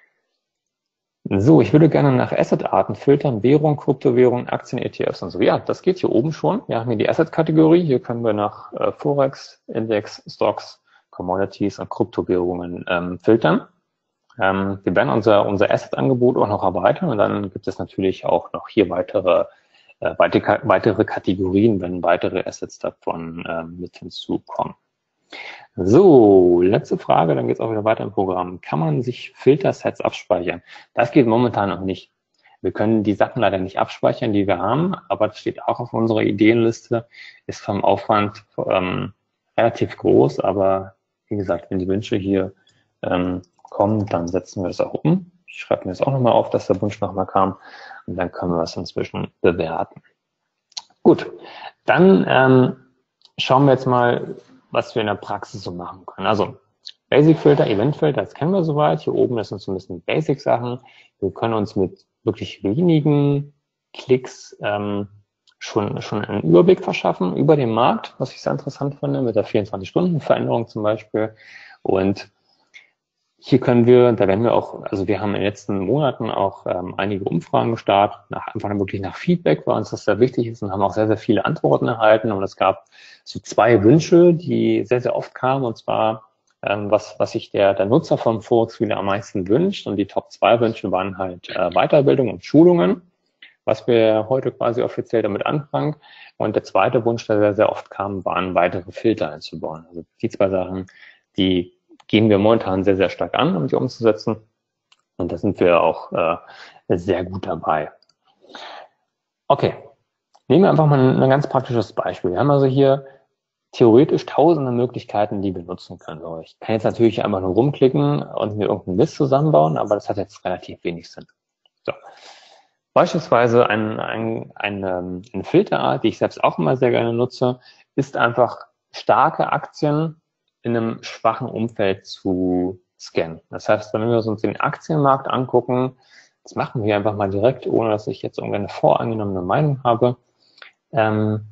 So, ich würde gerne nach Asset-Arten filtern, Währung, Kryptowährung, Aktien, ETFs und so. Ja, das geht hier oben schon. Wir haben hier die Asset-Kategorie. Hier können wir nach äh, Forex, Index, Stocks, Commodities und Kryptowährungen ähm, filtern. Ähm, wir werden unser, unser Asset-Angebot auch noch erweitern und dann gibt es natürlich auch noch hier weitere, äh, weitere, Kategorien, wenn weitere Assets davon ähm, mit hinzukommen. So, letzte Frage, dann geht es auch wieder weiter im Programm. Kann man sich Filtersets abspeichern? Das geht momentan noch nicht. Wir können die Sachen leider nicht abspeichern, die wir haben, aber das steht auch auf unserer Ideenliste, ist vom Aufwand ähm, relativ groß, aber wie gesagt, wenn die Wünsche hier ähm, kommen, dann setzen wir das auch um. Ich schreibe mir das auch nochmal auf, dass der Wunsch nochmal kam und dann können wir es inzwischen bewerten. Gut, dann ähm, schauen wir jetzt mal, was wir in der Praxis so machen können. Also Basic Filter, Event Filter, das kennen wir soweit. Hier oben ist uns ein bisschen Basic Sachen. Wir können uns mit wirklich wenigen Klicks ähm, schon, schon einen Überblick verschaffen über den Markt, was ich sehr interessant finde, mit der 24-Stunden-Veränderung zum Beispiel. Und hier können wir, da werden wir auch, also wir haben in den letzten Monaten auch ähm, einige Umfragen gestartet, nach, einfach wirklich nach Feedback, weil uns das sehr wichtig ist und haben auch sehr, sehr viele Antworten erhalten. Und es gab so zwei Wünsche, die sehr, sehr oft kamen, und zwar, ähm, was, was sich der, der Nutzer vom Forex wieder am meisten wünscht. Und die Top zwei Wünsche waren halt äh, Weiterbildung und Schulungen, was wir heute quasi offiziell damit anfangen. Und der zweite Wunsch, der sehr, sehr oft kam, waren weitere Filter einzubauen. Also die zwei Sachen, die gehen wir momentan sehr, sehr stark an, um die umzusetzen. Und da sind wir auch äh, sehr gut dabei. Okay, nehmen wir einfach mal ein, ein ganz praktisches Beispiel. Wir haben also hier theoretisch tausende Möglichkeiten, die wir nutzen können. Ich kann jetzt natürlich einfach nur rumklicken und mir irgendeinen Mist zusammenbauen, aber das hat jetzt relativ wenig Sinn. So. Beispielsweise ein, ein, eine, eine Filterart, die ich selbst auch immer sehr gerne nutze, ist einfach starke Aktien in einem schwachen Umfeld zu scannen. Das heißt, wenn wir uns den Aktienmarkt angucken, das machen wir einfach mal direkt, ohne dass ich jetzt irgendeine vorangenommene Meinung habe. Ähm,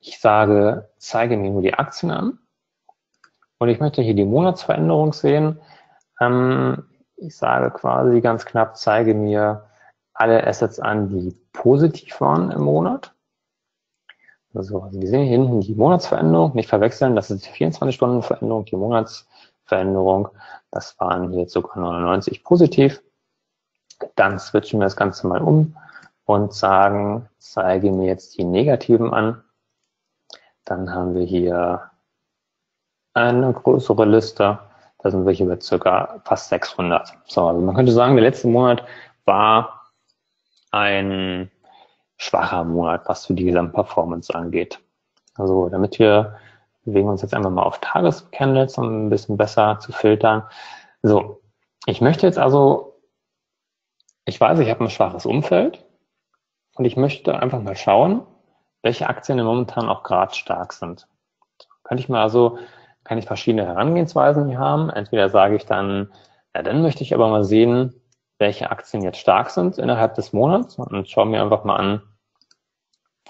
ich sage, zeige mir nur die Aktien an und ich möchte hier die Monatsveränderung sehen. Ähm, ich sage quasi ganz knapp, zeige mir alle Assets an, die positiv waren im Monat. Also, also wir sehen hier hinten die Monatsveränderung, nicht verwechseln, das ist die 24-Stunden-Veränderung, die Monatsveränderung, das waren hier sogar 99 positiv. Dann switchen wir das Ganze mal um und sagen, zeige mir jetzt die negativen an. Dann haben wir hier eine größere Liste, da sind wir hier bei circa fast 600. So, also man könnte sagen, der letzte Monat war ein schwacher Monat, was für die Gesamtperformance angeht. Also damit wir bewegen uns jetzt einfach mal auf Tagescandles, um ein bisschen besser zu filtern. So, ich möchte jetzt also, ich weiß, ich habe ein schwaches Umfeld und ich möchte einfach mal schauen, welche Aktien momentan auch gerade stark sind. Könnte ich mal also, kann ich verschiedene Herangehensweisen hier haben. Entweder sage ich dann, ja, dann möchte ich aber mal sehen, welche Aktien jetzt stark sind innerhalb des Monats und schaue mir einfach mal an,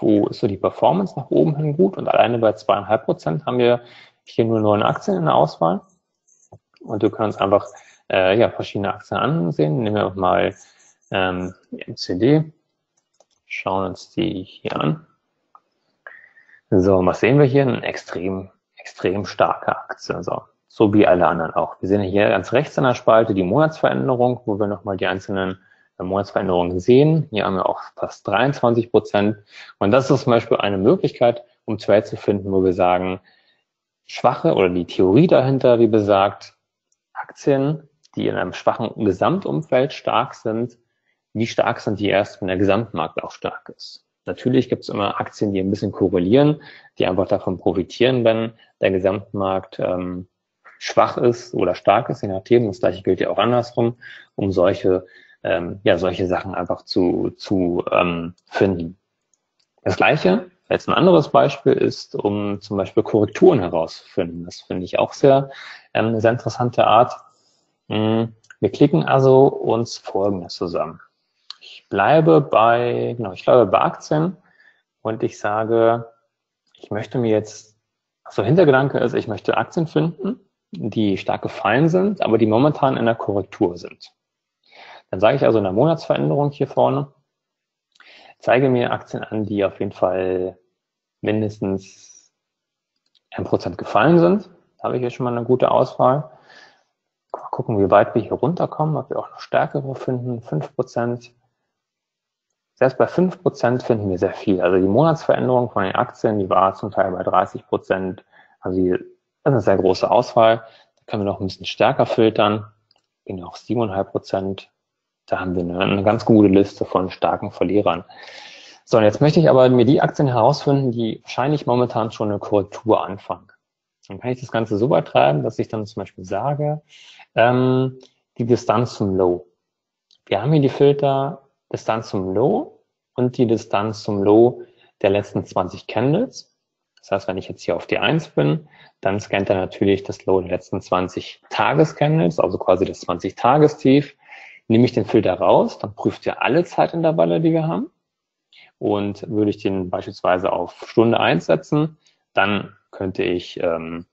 wo ist so die Performance nach oben hin gut und alleine bei zweieinhalb Prozent haben wir hier nur neun Aktien in der Auswahl und wir können einfach äh, ja, verschiedene Aktien ansehen. Nehmen wir mal ähm, MCD, schauen uns die hier an. So, was sehen wir hier? Eine extrem, extrem starke Aktie. So, so wie alle anderen auch. Wir sehen hier ganz rechts in der Spalte die Monatsveränderung, wo wir nochmal die einzelnen Monatsveränderungen sehen. Hier haben wir auch fast 23 Prozent. Und das ist zum Beispiel eine Möglichkeit, um Trade zu finden, wo wir sagen, schwache oder die Theorie dahinter, wie besagt, Aktien, die in einem schwachen Gesamtumfeld stark sind, wie stark sind die erst, wenn der Gesamtmarkt auch stark ist. Natürlich gibt es immer Aktien, die ein bisschen korrelieren, die einfach davon profitieren, wenn der Gesamtmarkt ähm, schwach ist oder stark ist, je nachdem. Das gleiche gilt ja auch andersrum, um solche, ähm, ja, solche Sachen einfach zu, zu ähm, finden. Das gleiche, jetzt ein anderes Beispiel ist, um zum Beispiel Korrekturen herauszufinden. Das finde ich auch sehr, ähm, eine sehr interessante Art. Wir klicken also uns Folgendes zusammen. Ich bleibe bei, genau, ich bleibe bei Aktien und ich sage, ich möchte mir jetzt, also Hintergedanke ist, ich möchte Aktien finden, die stark gefallen sind, aber die momentan in der Korrektur sind. Dann sage ich also in der Monatsveränderung hier vorne, zeige mir Aktien an, die auf jeden Fall mindestens ein Prozent gefallen sind. Da habe ich hier schon mal eine gute Auswahl. Mal gucken, wie weit wir hier runterkommen, ob wir auch noch stärkere finden. 5 Prozent. Selbst bei 5 Prozent finden wir sehr viel. Also die Monatsveränderung von den Aktien, die war zum Teil bei 30 Prozent. Also die, das ist eine sehr große Auswahl. Da können wir noch ein bisschen stärker filtern. Gehen auf 7,5 Prozent. Da haben wir eine, eine ganz gute Liste von starken Verlierern. So, und jetzt möchte ich aber mir die Aktien herausfinden, die wahrscheinlich momentan schon eine Korrektur anfangen. Dann kann ich das Ganze so weit treiben, dass ich dann zum Beispiel sage, ähm, die Distanz zum Low. Wir haben hier die Filter Distanz zum Low und die Distanz zum Low der letzten 20 Candles. Das heißt, wenn ich jetzt hier auf die 1 bin, dann scannt er natürlich das Low der letzten 20 Tagescandles, also quasi das 20 Tagestief nehme ich den Filter raus, dann prüft er alle Zeitintervalle, die wir haben. Und würde ich den beispielsweise auf Stunde einsetzen, dann könnte ich, ähm,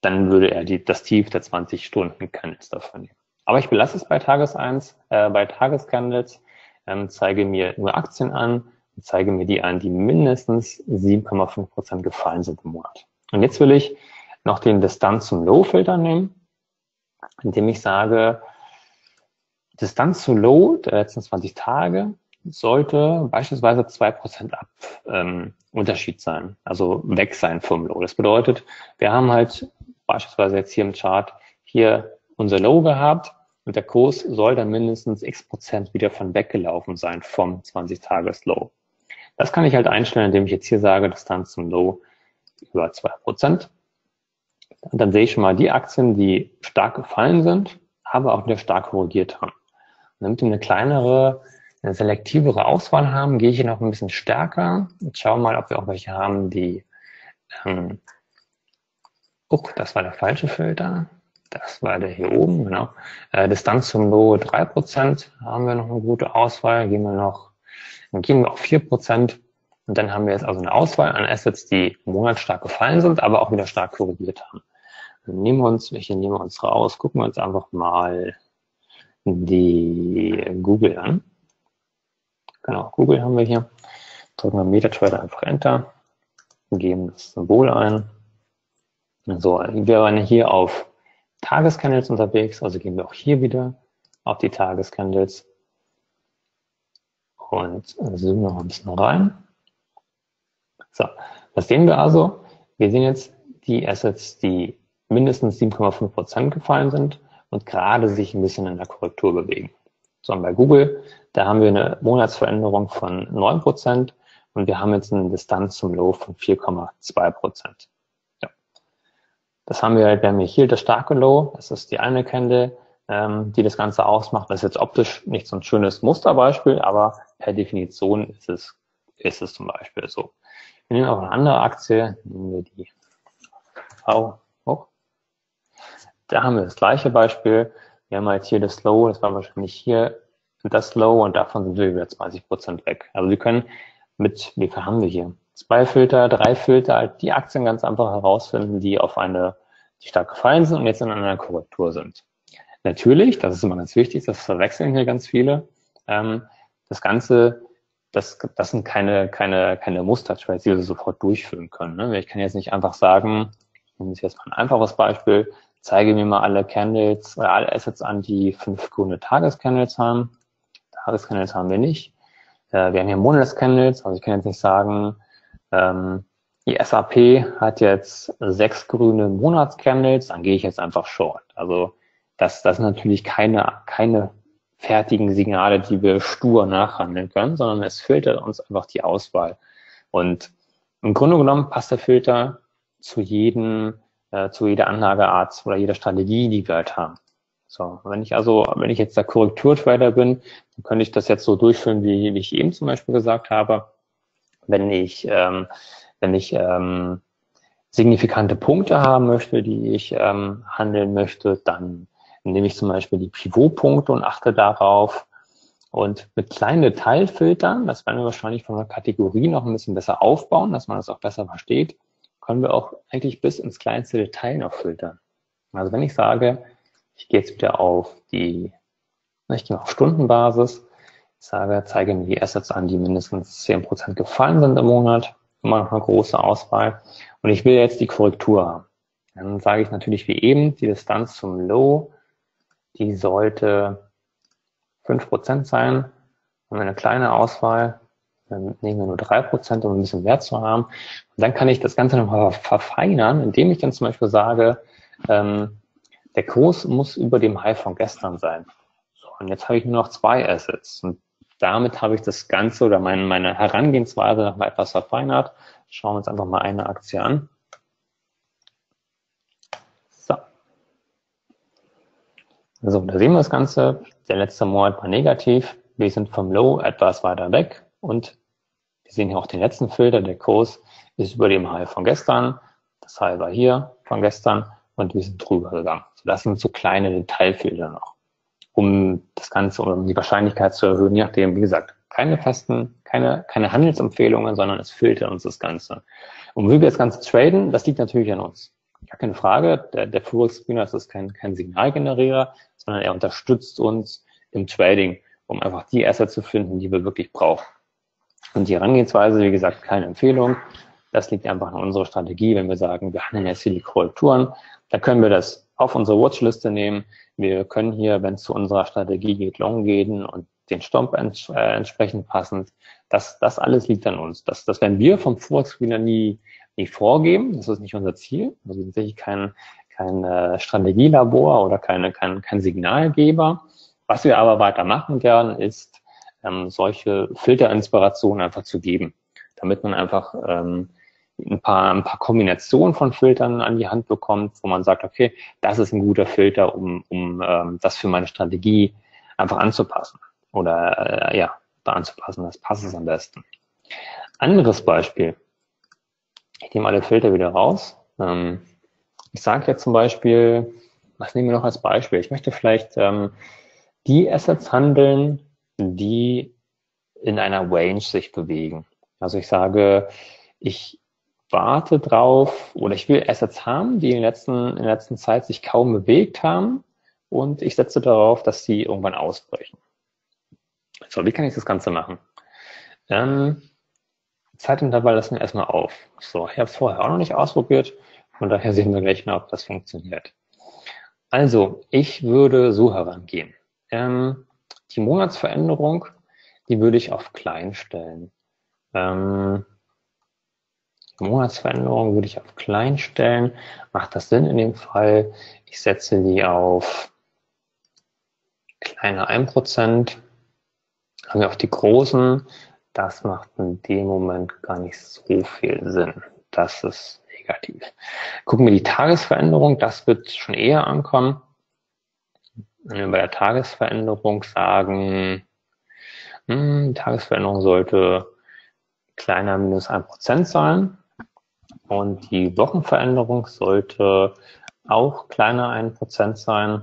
dann würde er die, das Tief der 20 Stunden Candles davon nehmen. Aber ich belasse es bei Tages 1, äh, bei Tagescandles, ähm, zeige mir nur Aktien an und zeige mir die an, die mindestens 7,5 Prozent gefallen sind im Monat. Und jetzt will ich noch den Distanz zum Low-Filter nehmen, indem ich sage, Distanz zu Low der letzten 20 Tage sollte beispielsweise 2% ab ähm, Unterschied sein, also weg sein vom Low. Das bedeutet, wir haben halt beispielsweise jetzt hier im Chart hier unser Low gehabt und der Kurs soll dann mindestens x Prozent wieder von weggelaufen sein vom 20-Tages-Low. Das kann ich halt einstellen, indem ich jetzt hier sage, Distanz zum Low über 2%. Und dann sehe ich schon mal die Aktien, die stark gefallen sind, aber auch wieder stark korrigiert haben damit wir eine kleinere, eine selektivere Auswahl haben, gehe ich hier noch ein bisschen stärker. Und schaue mal, ob wir auch welche haben, die, ähm, oh, das war der falsche Filter, das war der hier oben, genau. Äh, Distanz zum Low 3%, haben wir noch eine gute Auswahl, gehen wir noch, dann gehen wir auf 4%, und dann haben wir jetzt also eine Auswahl an Assets, die im Monat stark gefallen sind, aber auch wieder stark korrigiert haben. Dann nehmen wir uns, welche nehmen wir uns raus, gucken wir uns einfach mal die Google an. Genau, Google haben wir hier. Drücken wir MetaTrader einfach Enter, geben das Symbol ein. So, wir waren hier auf Tagescandles unterwegs, also gehen wir auch hier wieder auf die Tagescandles und zoomen noch ein bisschen rein. So, was sehen wir also? Wir sehen jetzt die Assets, die mindestens 7,5% gefallen sind und gerade sich ein bisschen in der Korrektur bewegen. So, und bei Google, da haben wir eine Monatsveränderung von 9% und wir haben jetzt eine Distanz zum Low von 4,2%. Ja. Das haben wir, halt, wir haben hier das starke Low, das ist die eine Candle, ähm, die das Ganze ausmacht. Das ist jetzt optisch nicht so ein schönes Musterbeispiel, aber per Definition ist es, ist es zum Beispiel so. Wir nehmen auch eine andere Aktie, nehmen wir die V da haben wir das gleiche Beispiel. Wir haben jetzt hier das Low, das war wahrscheinlich hier das Low und davon sind wir wieder 20 Prozent weg. Also wir können mit, wie viel haben wir hier? Zwei Filter, drei Filter, halt die Aktien ganz einfach herausfinden, die auf eine, die stark gefallen sind und jetzt in einer Korrektur sind. Natürlich, das ist immer ganz wichtig, das verwechseln hier ganz viele. Ähm, das Ganze, das, das sind keine, keine, keine Mustertrades, die wir sofort durchführen können. Ne? Ich kann jetzt nicht einfach sagen, ich nehme jetzt mal ein einfaches Beispiel, zeige mir mal alle Candles oder alle Assets an, die fünf grüne Tagescandles haben. Tagescandles haben wir nicht. Äh, wir haben hier Monatscandles, also ich kann jetzt nicht sagen, ähm, die SAP hat jetzt sechs grüne Monatscandles, dann gehe ich jetzt einfach short. Also das, das sind natürlich keine, keine fertigen Signale, die wir stur nachhandeln können, sondern es filtert uns einfach die Auswahl. Und im Grunde genommen passt der Filter zu jedem äh, zu jeder Anlageart oder jeder Strategie, die wir halt haben. So, wenn ich also, wenn ich jetzt der Korrekturtrader bin, dann könnte ich das jetzt so durchführen, wie, wie ich eben zum Beispiel gesagt habe. Wenn ich, ähm, wenn ich ähm, signifikante Punkte haben möchte, die ich ähm, handeln möchte, dann nehme ich zum Beispiel die Pivotpunkte und achte darauf. Und mit kleinen Detailfiltern, das werden wir wahrscheinlich von der Kategorie noch ein bisschen besser aufbauen, dass man das auch besser versteht, können wir auch eigentlich bis ins kleinste Detail noch filtern. Also wenn ich sage, ich gehe jetzt wieder auf die, ich gehe auf Stundenbasis, ich sage, zeige mir die Assets an, die mindestens zehn Prozent gefallen sind im Monat, immer noch eine große Auswahl. Und ich will jetzt die Korrektur haben. Dann sage ich natürlich wie eben, die Distanz zum Low, die sollte fünf Prozent sein. Haben wir eine kleine Auswahl, nehmen wir nur drei Prozent, um ein bisschen mehr zu haben. Und dann kann ich das Ganze nochmal verfeinern, indem ich dann zum Beispiel sage, ähm, der Kurs muss über dem High von gestern sein. So, und jetzt habe ich nur noch zwei Assets. Und damit habe ich das Ganze oder meine, meine Herangehensweise nochmal etwas verfeinert. Schauen wir uns einfach mal eine Aktie an. So. So, da sehen wir das Ganze. Der letzte Monat war negativ. Wir sind vom Low etwas weiter weg und wir sehen hier auch den letzten Filter. Der Kurs ist über dem High von gestern. Das High war hier von gestern und wir sind drüber gegangen. So, das sind so kleine Detailfilter noch, um das Ganze, um die Wahrscheinlichkeit zu erhöhen, je nachdem, wie gesagt, keine festen, keine, keine Handelsempfehlungen, sondern es filtert uns das Ganze. Und wie wir das Ganze traden, das liegt natürlich an uns. Gar keine Frage. Der, der Fuhrexplainer ist kein, kein Signalgenerierer, sondern er unterstützt uns im Trading, um einfach die Assets zu finden, die wir wirklich brauchen. Und die Herangehensweise, wie gesagt, keine Empfehlung. Das liegt einfach an unserer Strategie. Wenn wir sagen, wir handeln jetzt hier die Korrekturen, dann können wir das auf unsere Watchliste nehmen. Wir können hier, wenn es zu unserer Strategie geht, long gehen und den Stop ents äh, entsprechend passend. Das, das alles liegt an uns. Das, das werden wir vom Forex-Screener nie, nie vorgeben. Das ist nicht unser Ziel. Also wir sind sicherlich kein, kein äh, Strategielabor oder keine, kein, kein Signalgeber. Was wir aber weiter machen werden, ist, ähm, solche Filterinspirationen einfach zu geben, damit man einfach ähm, ein paar, ein paar Kombinationen von Filtern an die Hand bekommt, wo man sagt, okay, das ist ein guter Filter, um, um ähm, das für meine Strategie einfach anzupassen oder äh, ja, anzupassen. Das passt es am besten. Anderes Beispiel. Ich nehme alle Filter wieder raus. Ähm, ich sage jetzt zum Beispiel, was nehmen wir noch als Beispiel? Ich möchte vielleicht ähm, die Assets handeln, die in einer Range sich bewegen. Also ich sage, ich warte drauf oder ich will Assets haben, die in der letzten, in der letzten Zeit sich kaum bewegt haben und ich setze darauf, dass sie irgendwann ausbrechen. So, wie kann ich das Ganze machen? Ähm, Zeitintervall lassen wir erstmal auf. So, ich habe es vorher auch noch nicht ausprobiert, von daher sehen wir gleich mal, ob das funktioniert. Also, ich würde so herangehen. Ähm, die Monatsveränderung, die würde ich auf klein stellen. Ähm, Monatsveränderung würde ich auf klein stellen. Macht das Sinn in dem Fall? Ich setze die auf kleine 1%. Haben wir auf die großen. Das macht in dem Moment gar nicht so viel Sinn. Das ist negativ. Gucken wir die Tagesveränderung. Das wird schon eher ankommen. Wenn wir bei der Tagesveränderung sagen, hm, die Tagesveränderung sollte kleiner minus ein Prozent sein und die Wochenveränderung sollte auch kleiner ein Prozent sein.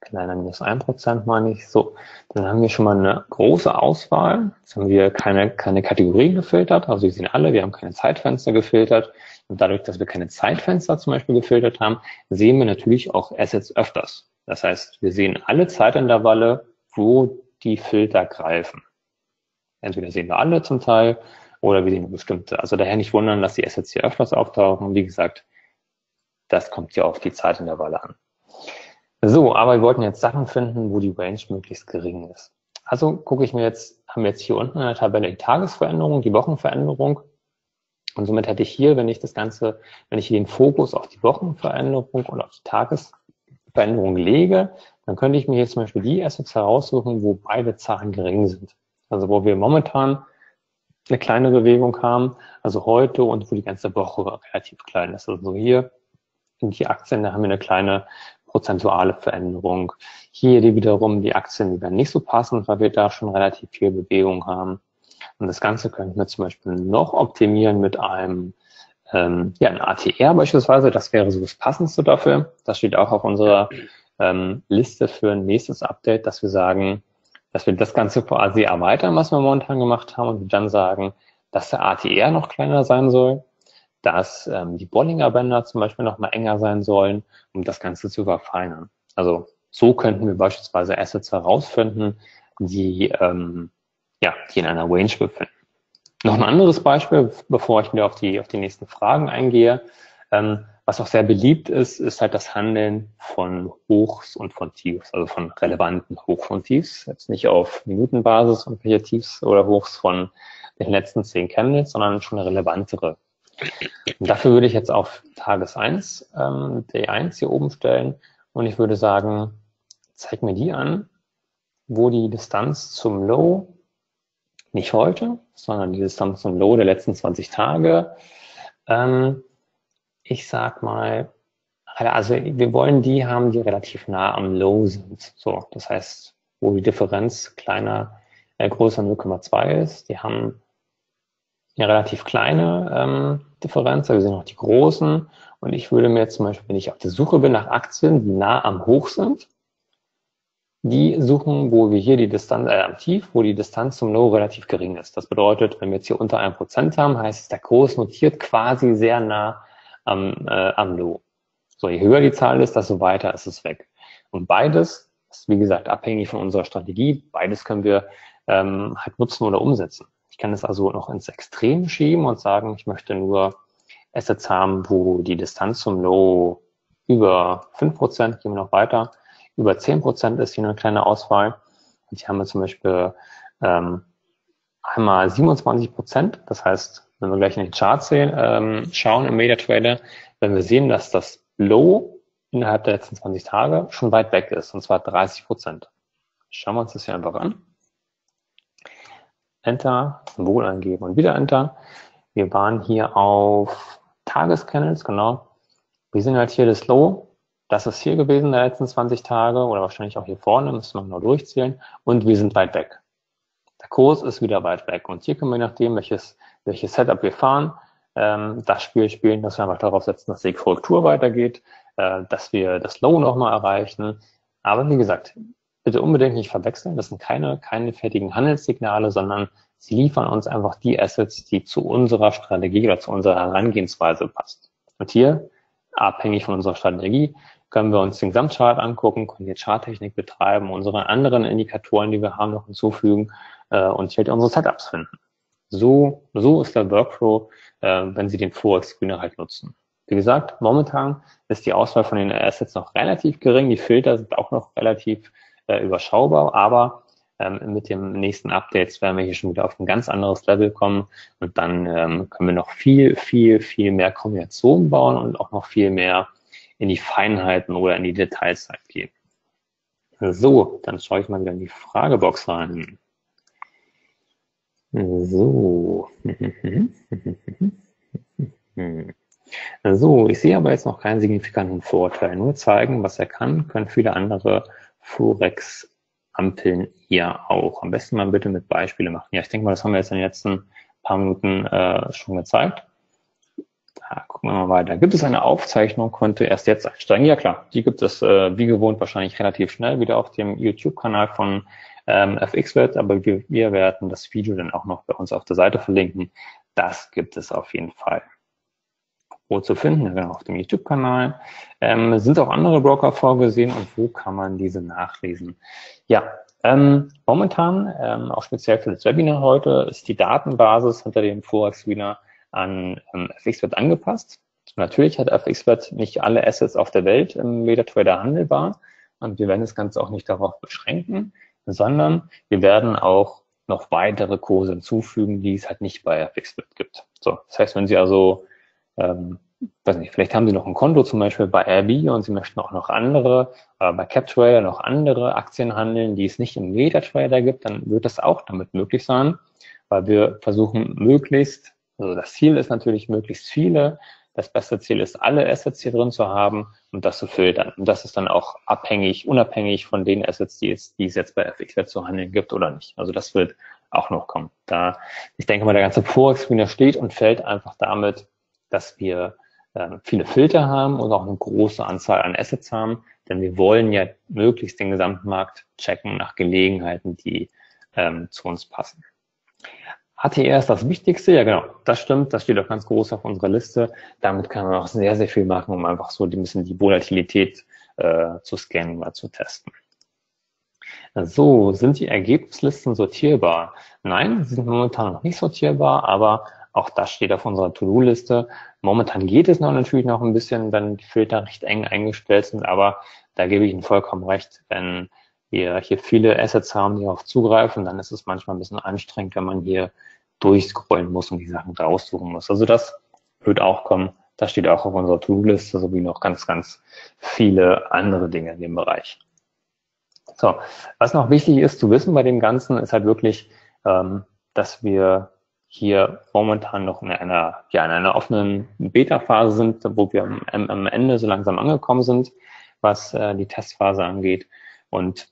Kleiner minus ein Prozent meine ich. So, dann haben wir schon mal eine große Auswahl. Jetzt haben wir keine, keine Kategorien gefiltert, also wir sehen alle, wir haben keine Zeitfenster gefiltert. Und dadurch, dass wir keine Zeitfenster zum Beispiel gefiltert haben, sehen wir natürlich auch Assets öfters. Das heißt, wir sehen alle Zeitintervalle, wo die Filter greifen. Entweder sehen wir alle zum Teil oder wir sehen bestimmte. Also daher nicht wundern, dass die Assets hier öfters auftauchen. Wie gesagt, das kommt ja auf die Zeitintervalle an. So, aber wir wollten jetzt Sachen finden, wo die Range möglichst gering ist. Also gucke ich mir jetzt, haben wir jetzt hier unten in der Tabelle die Tagesveränderung, die Wochenveränderung. Und somit hätte ich hier, wenn ich das Ganze, wenn ich hier den Fokus auf die Wochenveränderung oder auf die Tages Veränderung lege, dann könnte ich mir jetzt zum Beispiel die Assets heraussuchen, wo beide Zahlen gering sind. Also wo wir momentan eine kleine Bewegung haben, also heute und wo die ganze Woche relativ klein ist. Also hier in die Aktien, da haben wir eine kleine prozentuale Veränderung. Hier die wiederum die Aktien, die werden nicht so passend, weil wir da schon relativ viel Bewegung haben. Und das Ganze könnten wir zum Beispiel noch optimieren mit einem ähm, ja, ein ATR beispielsweise, das wäre so das Passendste dafür. Das steht auch auf unserer ähm, Liste für ein nächstes Update, dass wir sagen, dass wir das Ganze quasi erweitern, was wir momentan gemacht haben und dann sagen, dass der ATR noch kleiner sein soll, dass ähm, die Bollinger Bänder zum Beispiel noch mal enger sein sollen, um das Ganze zu verfeinern. Also so könnten wir beispielsweise Assets herausfinden, die, ähm, ja, die in einer Range befinden. Noch ein anderes Beispiel, bevor ich wieder auf die, auf die nächsten Fragen eingehe. Ähm, was auch sehr beliebt ist, ist halt das Handeln von Hochs und von Tiefs, also von relevanten Hochs und Tiefs. Jetzt nicht auf Minutenbasis und welche Tiefs oder Hochs von den letzten zehn Candles, sondern schon relevantere. Und dafür würde ich jetzt auf Tages 1 ähm, D1 hier oben stellen und ich würde sagen, zeig mir die an, wo die Distanz zum Low nicht heute, sondern die Distanz zum Low der letzten 20 Tage ähm, ich sag mal, also wir wollen die haben, die relativ nah am Low sind. So, das heißt, wo die Differenz kleiner, äh, größer 0,2 ist. Die haben eine relativ kleine ähm, Differenz, wir sind noch die großen. Und ich würde mir jetzt zum Beispiel, wenn ich auf der Suche bin nach Aktien, die nah am Hoch sind, die suchen, wo wir hier die Distanz, äh, am Tief, wo die Distanz zum Low relativ gering ist. Das bedeutet, wenn wir jetzt hier unter einem Prozent haben, heißt es, der Kurs notiert quasi sehr nah am, äh, am Low. So, je höher die Zahl ist, desto weiter ist es weg. Und beides ist, wie gesagt, abhängig von unserer Strategie. Beides können wir ähm, halt nutzen oder umsetzen. Ich kann es also noch ins Extrem schieben und sagen, ich möchte nur Assets haben, wo die Distanz zum Low über 5%, gehen wir noch weiter, über 10% ist hier eine kleine Auswahl. Und hier haben wir zum Beispiel ähm, einmal 27%, das heißt wenn wir gleich in die Charts sehen, ähm, schauen im MetaTrader, wenn wir sehen, dass das Low innerhalb der letzten 20 Tage schon weit weg ist, und zwar 30 Prozent. Schauen wir uns das hier einfach an. Enter, Symbol eingeben und wieder Enter. Wir waren hier auf Tagescandles, genau. Wir sehen halt hier das Low. Das ist hier gewesen in der letzten 20 Tage oder wahrscheinlich auch hier vorne, müssen wir noch durchzählen. Und wir sind weit weg. Der Kurs ist wieder weit weg. Und hier können wir nachdem, welches welches Setup wir fahren, ähm, das Spiel spielen, dass wir einfach darauf setzen, dass die Korrektur weitergeht, äh, dass wir das Low nochmal erreichen. Aber wie gesagt, bitte unbedingt nicht verwechseln. Das sind keine, keine fertigen Handelssignale, sondern sie liefern uns einfach die Assets, die zu unserer Strategie oder zu unserer Herangehensweise passt. Und hier, abhängig von unserer Strategie, können wir uns den Gesamtchart angucken, können hier Charttechnik betreiben, unsere anderen Indikatoren, die wir haben, noch hinzufügen äh, und hier unsere Setups finden. So, so ist der Workflow, äh, wenn Sie den Forex-Screener halt nutzen. Wie gesagt, momentan ist die Auswahl von den Assets noch relativ gering. Die Filter sind auch noch relativ äh, überschaubar, aber ähm, mit dem nächsten Updates werden wir hier schon wieder auf ein ganz anderes Level kommen und dann ähm, können wir noch viel, viel, viel mehr Kombinationen bauen und auch noch viel mehr in die Feinheiten oder in die Details halt gehen. So, dann schaue ich mal wieder in die Fragebox rein. So. So, ich sehe aber jetzt noch keinen signifikanten Vorteil. Nur zeigen, was er kann, können viele andere Forex-Ampeln hier auch. Am besten mal bitte mit Beispiele machen. Ja, ich denke mal, das haben wir jetzt in den letzten paar Minuten äh, schon gezeigt. Da gucken wir mal weiter. Gibt es eine Aufzeichnung, konnte erst jetzt einsteigen? Ja klar, die gibt es äh, wie gewohnt wahrscheinlich relativ schnell wieder auf dem YouTube-Kanal von ähm, FX-Wert, aber wir, wir werden das Video dann auch noch bei uns auf der Seite verlinken. Das gibt es auf jeden Fall. Wo zu finden? Ja, genau, auf dem YouTube-Kanal. Ähm, sind auch andere Broker vorgesehen und wo kann man diese nachlesen? Ja, ähm, momentan, ähm, auch speziell für das Webinar heute, ist die Datenbasis hinter dem Forex-Webinar an ähm, FX-Wert angepasst. Natürlich hat FX-Wert nicht alle Assets auf der Welt im MetaTrader handelbar und wir werden das Ganze auch nicht darauf beschränken sondern wir werden auch noch weitere Kurse hinzufügen, die es halt nicht bei FXBit gibt. So, das heißt, wenn Sie also, ähm, weiß nicht, vielleicht haben Sie noch ein Konto zum Beispiel bei RB und Sie möchten auch noch andere, äh, bei CapTrader noch andere Aktien handeln, die es nicht im MetaTrader gibt, dann wird das auch damit möglich sein, weil wir versuchen möglichst, also das Ziel ist natürlich möglichst viele das beste Ziel ist, alle Assets hier drin zu haben und das zu filtern. Und das ist dann auch abhängig, unabhängig von den Assets, die es, die es jetzt bei FXWert zu handeln gibt oder nicht. Also das wird auch noch kommen. Da, ich denke mal, der ganze Forex-Screener steht und fällt einfach damit, dass wir äh, viele Filter haben und auch eine große Anzahl an Assets haben, denn wir wollen ja möglichst den Gesamtmarkt checken nach Gelegenheiten, die ähm, zu uns passen. HTR ist das Wichtigste, ja genau, das stimmt, das steht auch ganz groß auf unserer Liste. Damit kann man auch sehr, sehr viel machen, um einfach so ein bisschen die Volatilität äh, zu scannen oder zu testen. So, sind die Ergebnislisten sortierbar? Nein, sie sind momentan noch nicht sortierbar, aber auch das steht auf unserer To-Do-Liste. Momentan geht es noch natürlich noch ein bisschen, wenn die Filter recht eng eingestellt sind, aber da gebe ich Ihnen vollkommen recht. Wenn wir hier viele Assets haben, die darauf zugreifen, dann ist es manchmal ein bisschen anstrengend, wenn man hier durchscrollen muss und die Sachen raussuchen muss. Also das wird auch kommen. Das steht auch auf unserer To-Do-Liste, sowie noch ganz, ganz viele andere Dinge in dem Bereich. So, was noch wichtig ist zu wissen bei dem Ganzen, ist halt wirklich, ähm, dass wir hier momentan noch in einer, ja, in einer offenen Beta-Phase sind, wo wir am, am, Ende so langsam angekommen sind, was äh, die Testphase angeht. Und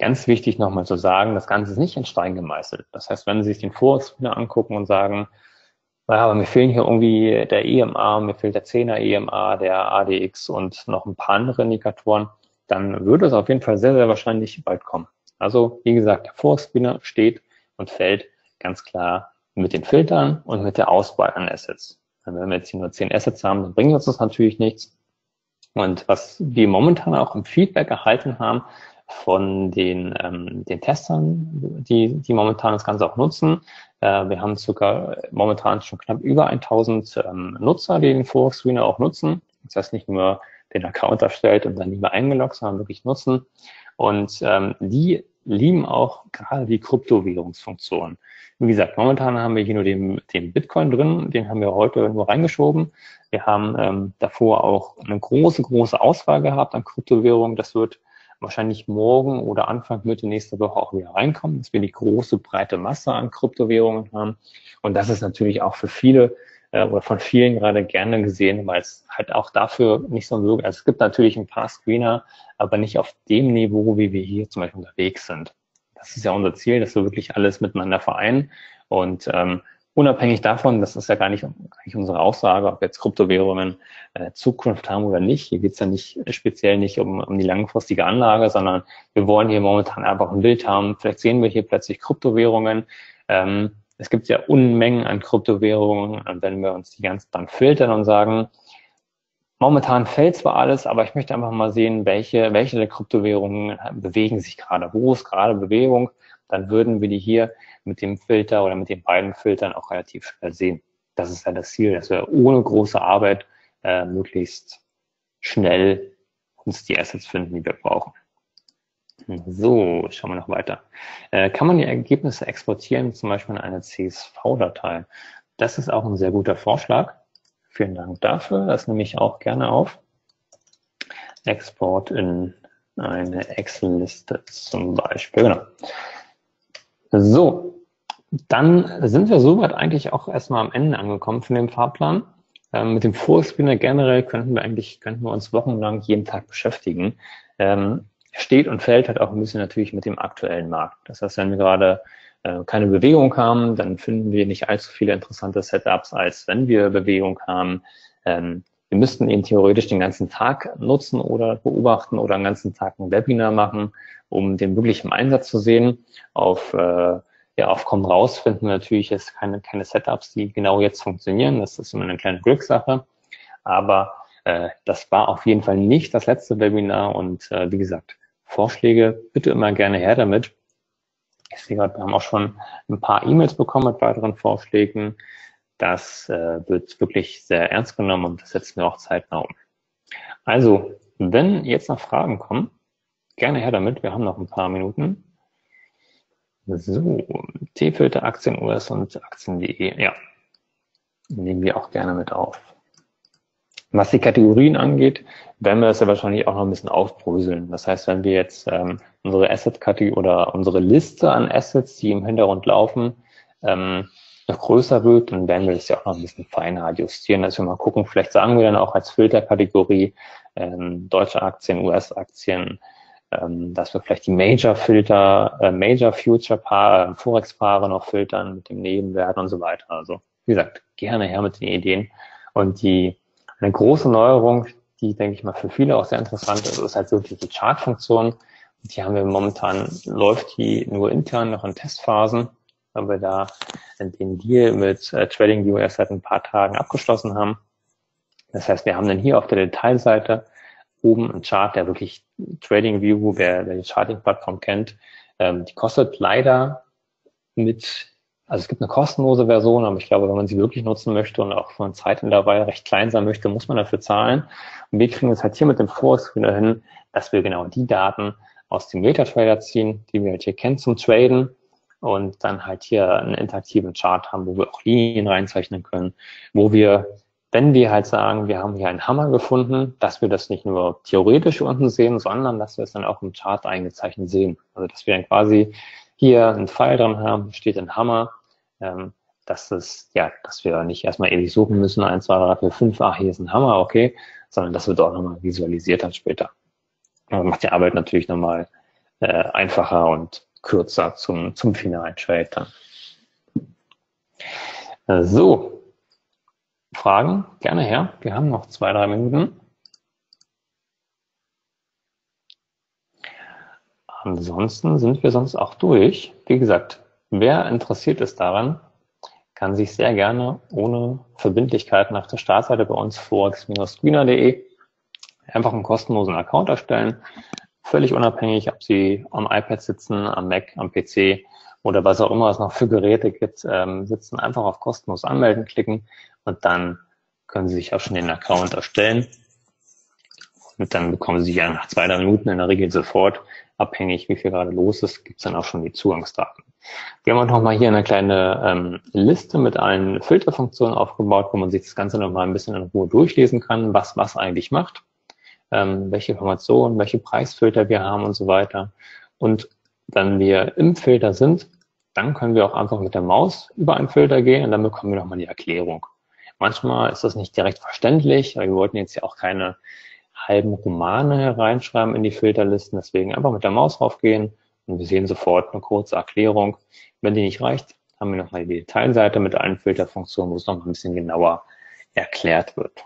Ganz wichtig nochmal zu sagen, das Ganze ist nicht in Stein gemeißelt. Das heißt, wenn Sie sich den Vorratsspieler angucken und sagen, ja, aber mir fehlen hier irgendwie der EMA, mir fehlt der 10er EMA, der ADX und noch ein paar andere Indikatoren, dann würde es auf jeden Fall sehr, sehr wahrscheinlich bald kommen. Also, wie gesagt, der Vorspinner steht und fällt ganz klar mit den Filtern und mit der Auswahl an Assets. Wenn wir jetzt hier nur 10 Assets haben, dann bringt uns das natürlich nichts. Und was wir momentan auch im Feedback erhalten haben, von den, ähm, den Testern, die, die momentan das Ganze auch nutzen. Äh, wir haben sogar momentan schon knapp über 1000 ähm, Nutzer, die den Forex Screener auch nutzen. Das heißt nicht nur den Account erstellt und dann lieber eingeloggt, sondern wirklich nutzen. Und ähm, die lieben auch gerade die Kryptowährungsfunktion. Wie gesagt, momentan haben wir hier nur den, den Bitcoin drin, den haben wir heute nur reingeschoben. Wir haben ähm, davor auch eine große, große Auswahl gehabt an Kryptowährungen. Das wird wahrscheinlich morgen oder Anfang Mitte nächste Woche auch wieder reinkommen, dass wir die große, breite Masse an Kryptowährungen haben. Und das ist natürlich auch für viele äh, oder von vielen gerade gerne gesehen, weil es halt auch dafür nicht so möglich Also es gibt natürlich ein paar Screener, aber nicht auf dem Niveau, wie wir hier zum Beispiel unterwegs sind. Das ist ja unser Ziel, dass wir wirklich alles miteinander vereinen. Und ähm, unabhängig davon, das ist ja gar nicht eigentlich unsere Aussage, ob jetzt Kryptowährungen äh, Zukunft haben oder nicht. Hier geht es ja nicht speziell nicht um, um die langfristige Anlage, sondern wir wollen hier momentan einfach ein Bild haben. Vielleicht sehen wir hier plötzlich Kryptowährungen. Ähm, es gibt ja Unmengen an Kryptowährungen und wenn wir uns die ganzen dann filtern und sagen, momentan fällt zwar alles, aber ich möchte einfach mal sehen, welche, welche der Kryptowährungen bewegen sich gerade, wo ist gerade Bewegung, dann würden wir die hier mit dem Filter oder mit den beiden Filtern auch relativ schnell sehen. Das ist ja das Ziel, dass wir ohne große Arbeit äh, möglichst schnell uns die Assets finden, die wir brauchen. So, schauen wir noch weiter. Äh, kann man die Ergebnisse exportieren, zum Beispiel in eine CSV-Datei? Das ist auch ein sehr guter Vorschlag. Vielen Dank dafür. Das nehme ich auch gerne auf. Export in eine Excel-Liste zum Beispiel. Genau. So, dann sind wir soweit eigentlich auch erstmal am Ende angekommen von dem Fahrplan. Ähm, mit dem Vorspinner generell könnten wir eigentlich, könnten wir uns wochenlang jeden Tag beschäftigen. Ähm, steht und fällt halt auch ein bisschen natürlich mit dem aktuellen Markt. Das heißt, wenn wir gerade äh, keine Bewegung haben, dann finden wir nicht allzu viele interessante Setups, als wenn wir Bewegung haben. Ähm, wir müssten eben theoretisch den ganzen Tag nutzen oder beobachten oder den ganzen Tag ein Webinar machen, um den wirklich im Einsatz zu sehen. Auf, äh, ja, auf Komm raus finden wir natürlich jetzt keine, keine Setups, die genau jetzt funktionieren. Das ist immer eine kleine Glückssache. Aber äh, das war auf jeden Fall nicht das letzte Webinar und äh, wie gesagt, Vorschläge bitte immer gerne her damit. Ich sehe gerade, wir haben auch schon ein paar E-Mails bekommen mit weiteren Vorschlägen. Das äh, wird wirklich sehr ernst genommen und das setzen wir auch zeitnah um. Also, wenn jetzt noch Fragen kommen, gerne her damit. Wir haben noch ein paar Minuten. So, T-Filter, Aktien US und Aktien.de. Ja, nehmen wir auch gerne mit auf. Was die Kategorien angeht, werden wir das ja wahrscheinlich auch noch ein bisschen aufbröseln. Das heißt, wenn wir jetzt ähm, unsere Asset-Kategorie oder unsere Liste an Assets, die im Hintergrund laufen, ähm, noch größer wird, dann werden wir das ja auch noch ein bisschen feiner adjustieren, wir mal gucken, vielleicht sagen wir dann auch als Filterkategorie ähm, deutsche Aktien, US-Aktien, ähm, dass wir vielleicht die Major-Filter, äh, Major-Future-Paare, Forex-Paare noch filtern mit dem Nebenwert und so weiter. Also wie gesagt, gerne her mit den Ideen. Und die eine große Neuerung, die, denke ich mal, für viele auch sehr interessant ist, ist halt wirklich die Chart-Funktion. Die haben wir momentan, läuft die nur intern noch in Testphasen, weil wir da den Deal mit äh, TradingView erst seit ein paar Tagen abgeschlossen haben. Das heißt, wir haben dann hier auf der Detailseite oben einen Chart, der wirklich TradingView, wer, wer die Charting-Plattform kennt, ähm, die kostet leider mit, also es gibt eine kostenlose Version, aber ich glaube, wenn man sie wirklich nutzen möchte und auch von Zeitintervall recht klein sein möchte, muss man dafür zahlen. Und wir kriegen es halt hier mit dem Vorscreener hin, dass wir genau die Daten aus dem MetaTrader ziehen, die wir halt hier kennen zum Traden und dann halt hier einen interaktiven Chart haben, wo wir auch Linien reinzeichnen können, wo wir, wenn wir halt sagen, wir haben hier einen Hammer gefunden, dass wir das nicht nur theoretisch unten sehen, sondern dass wir es dann auch im Chart eingezeichnet sehen. Also dass wir dann quasi hier einen Pfeil dran haben, steht ein Hammer, ähm, dass es, ja, dass wir nicht erstmal ewig suchen müssen, eins, zwei, drei, vier, fünf, ach, hier ist ein Hammer, okay, sondern das wird auch nochmal visualisiert dann später. Aber macht die Arbeit natürlich nochmal äh, einfacher und kürzer zum, zum finalen Trade dann. Äh, so, Fragen gerne her. Wir haben noch zwei, drei Minuten. Ansonsten sind wir sonst auch durch. Wie gesagt, wer interessiert ist daran, kann sich sehr gerne ohne Verbindlichkeit nach der Startseite bei uns forex-screener.de einfach einen kostenlosen Account erstellen völlig unabhängig, ob Sie am iPad sitzen, am Mac, am PC oder was auch immer es noch für Geräte gibt, ähm, sitzen, einfach auf kostenlos anmelden klicken und dann können Sie sich auch schon den Account erstellen. Und dann bekommen Sie ja nach zwei, drei Minuten in der Regel sofort, abhängig wie viel gerade los ist, gibt es dann auch schon die Zugangsdaten. Wir haben auch nochmal hier eine kleine ähm, Liste mit allen Filterfunktionen aufgebaut, wo man sich das Ganze nochmal ein bisschen in Ruhe durchlesen kann, was was eigentlich macht ähm, welche Informationen, welche Preisfilter wir haben und so weiter. Und wenn wir im Filter sind, dann können wir auch einfach mit der Maus über einen Filter gehen und dann bekommen wir nochmal die Erklärung. Manchmal ist das nicht direkt verständlich, weil wir wollten jetzt ja auch keine halben Romane hereinschreiben in die Filterlisten, deswegen einfach mit der Maus raufgehen und wir sehen sofort eine kurze Erklärung. Wenn die nicht reicht, haben wir nochmal die Detailseite mit allen Filterfunktionen, wo es noch ein bisschen genauer erklärt wird.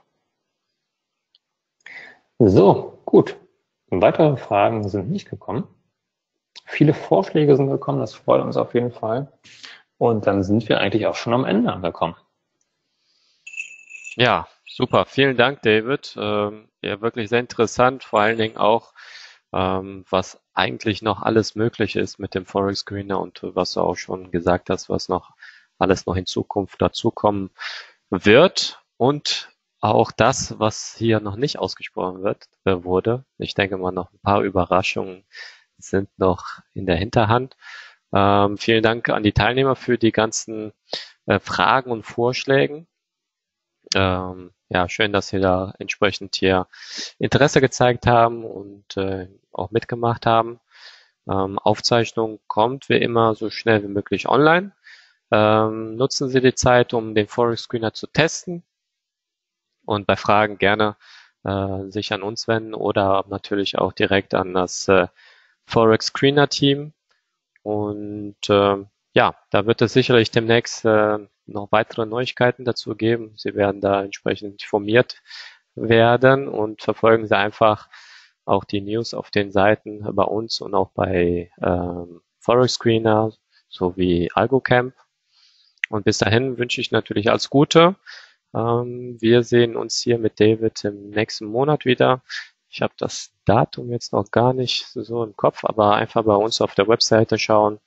So, gut. Weitere Fragen sind nicht gekommen. Viele Vorschläge sind gekommen, das freut uns auf jeden Fall. Und dann sind wir eigentlich auch schon am Ende angekommen. Ja, super. Vielen Dank, David. Ähm, ja, wirklich sehr interessant, vor allen Dingen auch, ähm, was eigentlich noch alles möglich ist mit dem Forex Screener und was du auch schon gesagt hast, was noch alles noch in Zukunft dazukommen wird. Und auch das, was hier noch nicht ausgesprochen wird, äh, wurde. Ich denke mal, noch ein paar Überraschungen sind noch in der Hinterhand. Ähm, vielen Dank an die Teilnehmer für die ganzen äh, Fragen und Vorschlägen. Ähm, ja, schön, dass Sie da entsprechend hier Interesse gezeigt haben und äh, auch mitgemacht haben. Ähm, Aufzeichnung kommt wie immer so schnell wie möglich online. Ähm, nutzen Sie die Zeit, um den Forex Screener zu testen und bei Fragen gerne äh, sich an uns wenden oder natürlich auch direkt an das äh, Forex Screener Team. Und äh, ja, da wird es sicherlich demnächst äh, noch weitere Neuigkeiten dazu geben. Sie werden da entsprechend informiert werden und verfolgen Sie einfach auch die News auf den Seiten bei uns und auch bei ähm, Forex Screener sowie AlgoCamp. Und bis dahin wünsche ich natürlich alles Gute ähm, wir sehen uns hier mit David im nächsten Monat wieder. Ich habe das Datum jetzt noch gar nicht so im Kopf, aber einfach bei uns auf der Webseite schauen.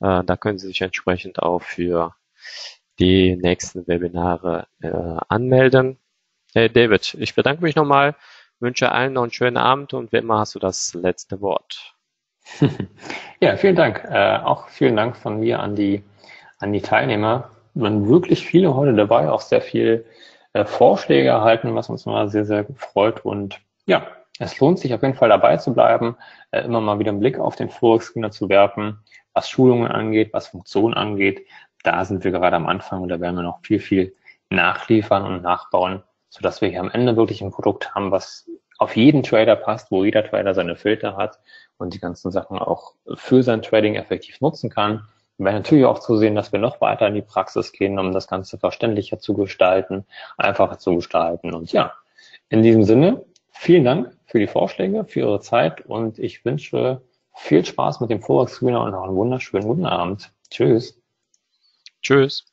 Äh, da können Sie sich entsprechend auch für die nächsten Webinare äh, anmelden. Hey David, ich bedanke mich nochmal, wünsche allen noch einen schönen Abend und wie immer hast du das letzte Wort. Ja, vielen Dank. Äh, auch vielen Dank von mir an die, an die Teilnehmer waren wirklich viele heute dabei, auch sehr viel äh, Vorschläge erhalten, was uns mal sehr, sehr freut. Und ja, es lohnt sich auf jeden Fall dabei zu bleiben, äh, immer mal wieder einen Blick auf den Forex-Screener zu werfen, was Schulungen angeht, was Funktionen angeht. Da sind wir gerade am Anfang und da werden wir noch viel, viel nachliefern und nachbauen, sodass wir hier am Ende wirklich ein Produkt haben, was auf jeden Trader passt, wo jeder Trader seine Filter hat und die ganzen Sachen auch für sein Trading effektiv nutzen kann wäre natürlich auch zu sehen, dass wir noch weiter in die Praxis gehen, um das Ganze verständlicher zu gestalten, einfacher zu gestalten. Und ja, in diesem Sinne, vielen Dank für die Vorschläge, für Ihre Zeit und ich wünsche viel Spaß mit dem Screener und noch einen wunderschönen guten Abend. Tschüss. Tschüss.